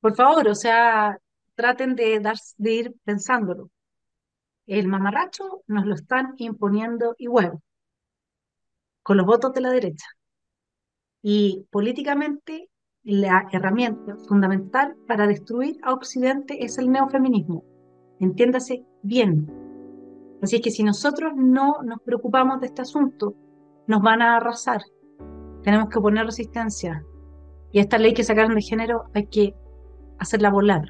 por favor, o sea, traten de, dar, de ir pensándolo. El mamarracho nos lo están imponiendo igual, con los votos de la derecha. Y políticamente la herramienta fundamental para destruir a Occidente es el neofeminismo. Entiéndase bien. Así que si nosotros no nos preocupamos de este asunto, nos van a arrasar. Tenemos que poner resistencia. Y esta ley que sacaron de género hay que hacerla volar.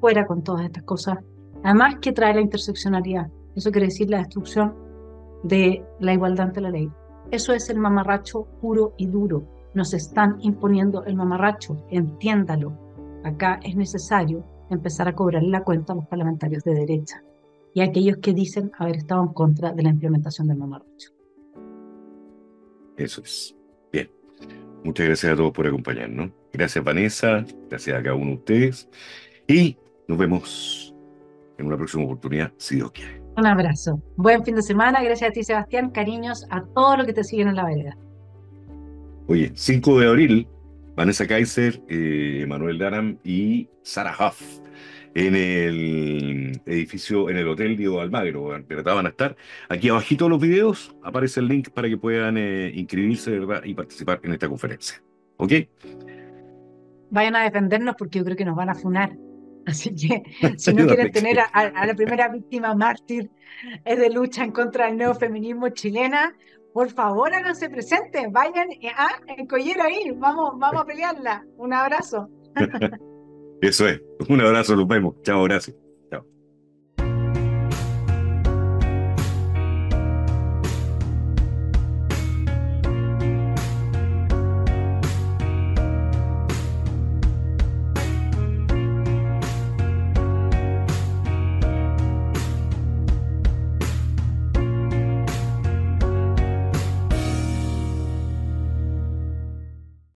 Fuera con todas estas cosas. Además que trae la interseccionalidad. Eso quiere decir la destrucción de la igualdad ante la ley. Eso es el mamarracho puro y duro. Nos están imponiendo el mamarracho, entiéndalo. Acá es necesario empezar a cobrarle la cuenta a los parlamentarios de derecha y a aquellos que dicen haber estado en contra de la implementación del mamarracho. Eso es. Bien. Muchas gracias a todos por acompañarnos. Gracias, Vanessa. Gracias a cada uno de ustedes. Y nos vemos en una próxima oportunidad, si Dios quiere. Un abrazo. Buen fin de semana. Gracias a ti, Sebastián. Cariños a todos los que te siguen en la vereda. Oye, 5 de abril, Vanessa Kaiser, eh, Manuel Daram y Sarah Huff en el edificio, en el Hotel Diego Almagro, ¿verdad? Van a estar. Aquí abajito de los videos aparece el link para que puedan eh, inscribirse, ¿verdad? Y participar en esta conferencia. ¿Ok? Vayan a defendernos porque yo creo que nos van a funar. Así que si no quieren tener a, a, la primera víctima mártir de lucha en contra del neofeminismo chilena, por favor háganse presentes, vayan a en Collera ahí, vamos, vamos a pelearla. Un abrazo. Eso es. Un abrazo, nos vemos. Chao, gracias.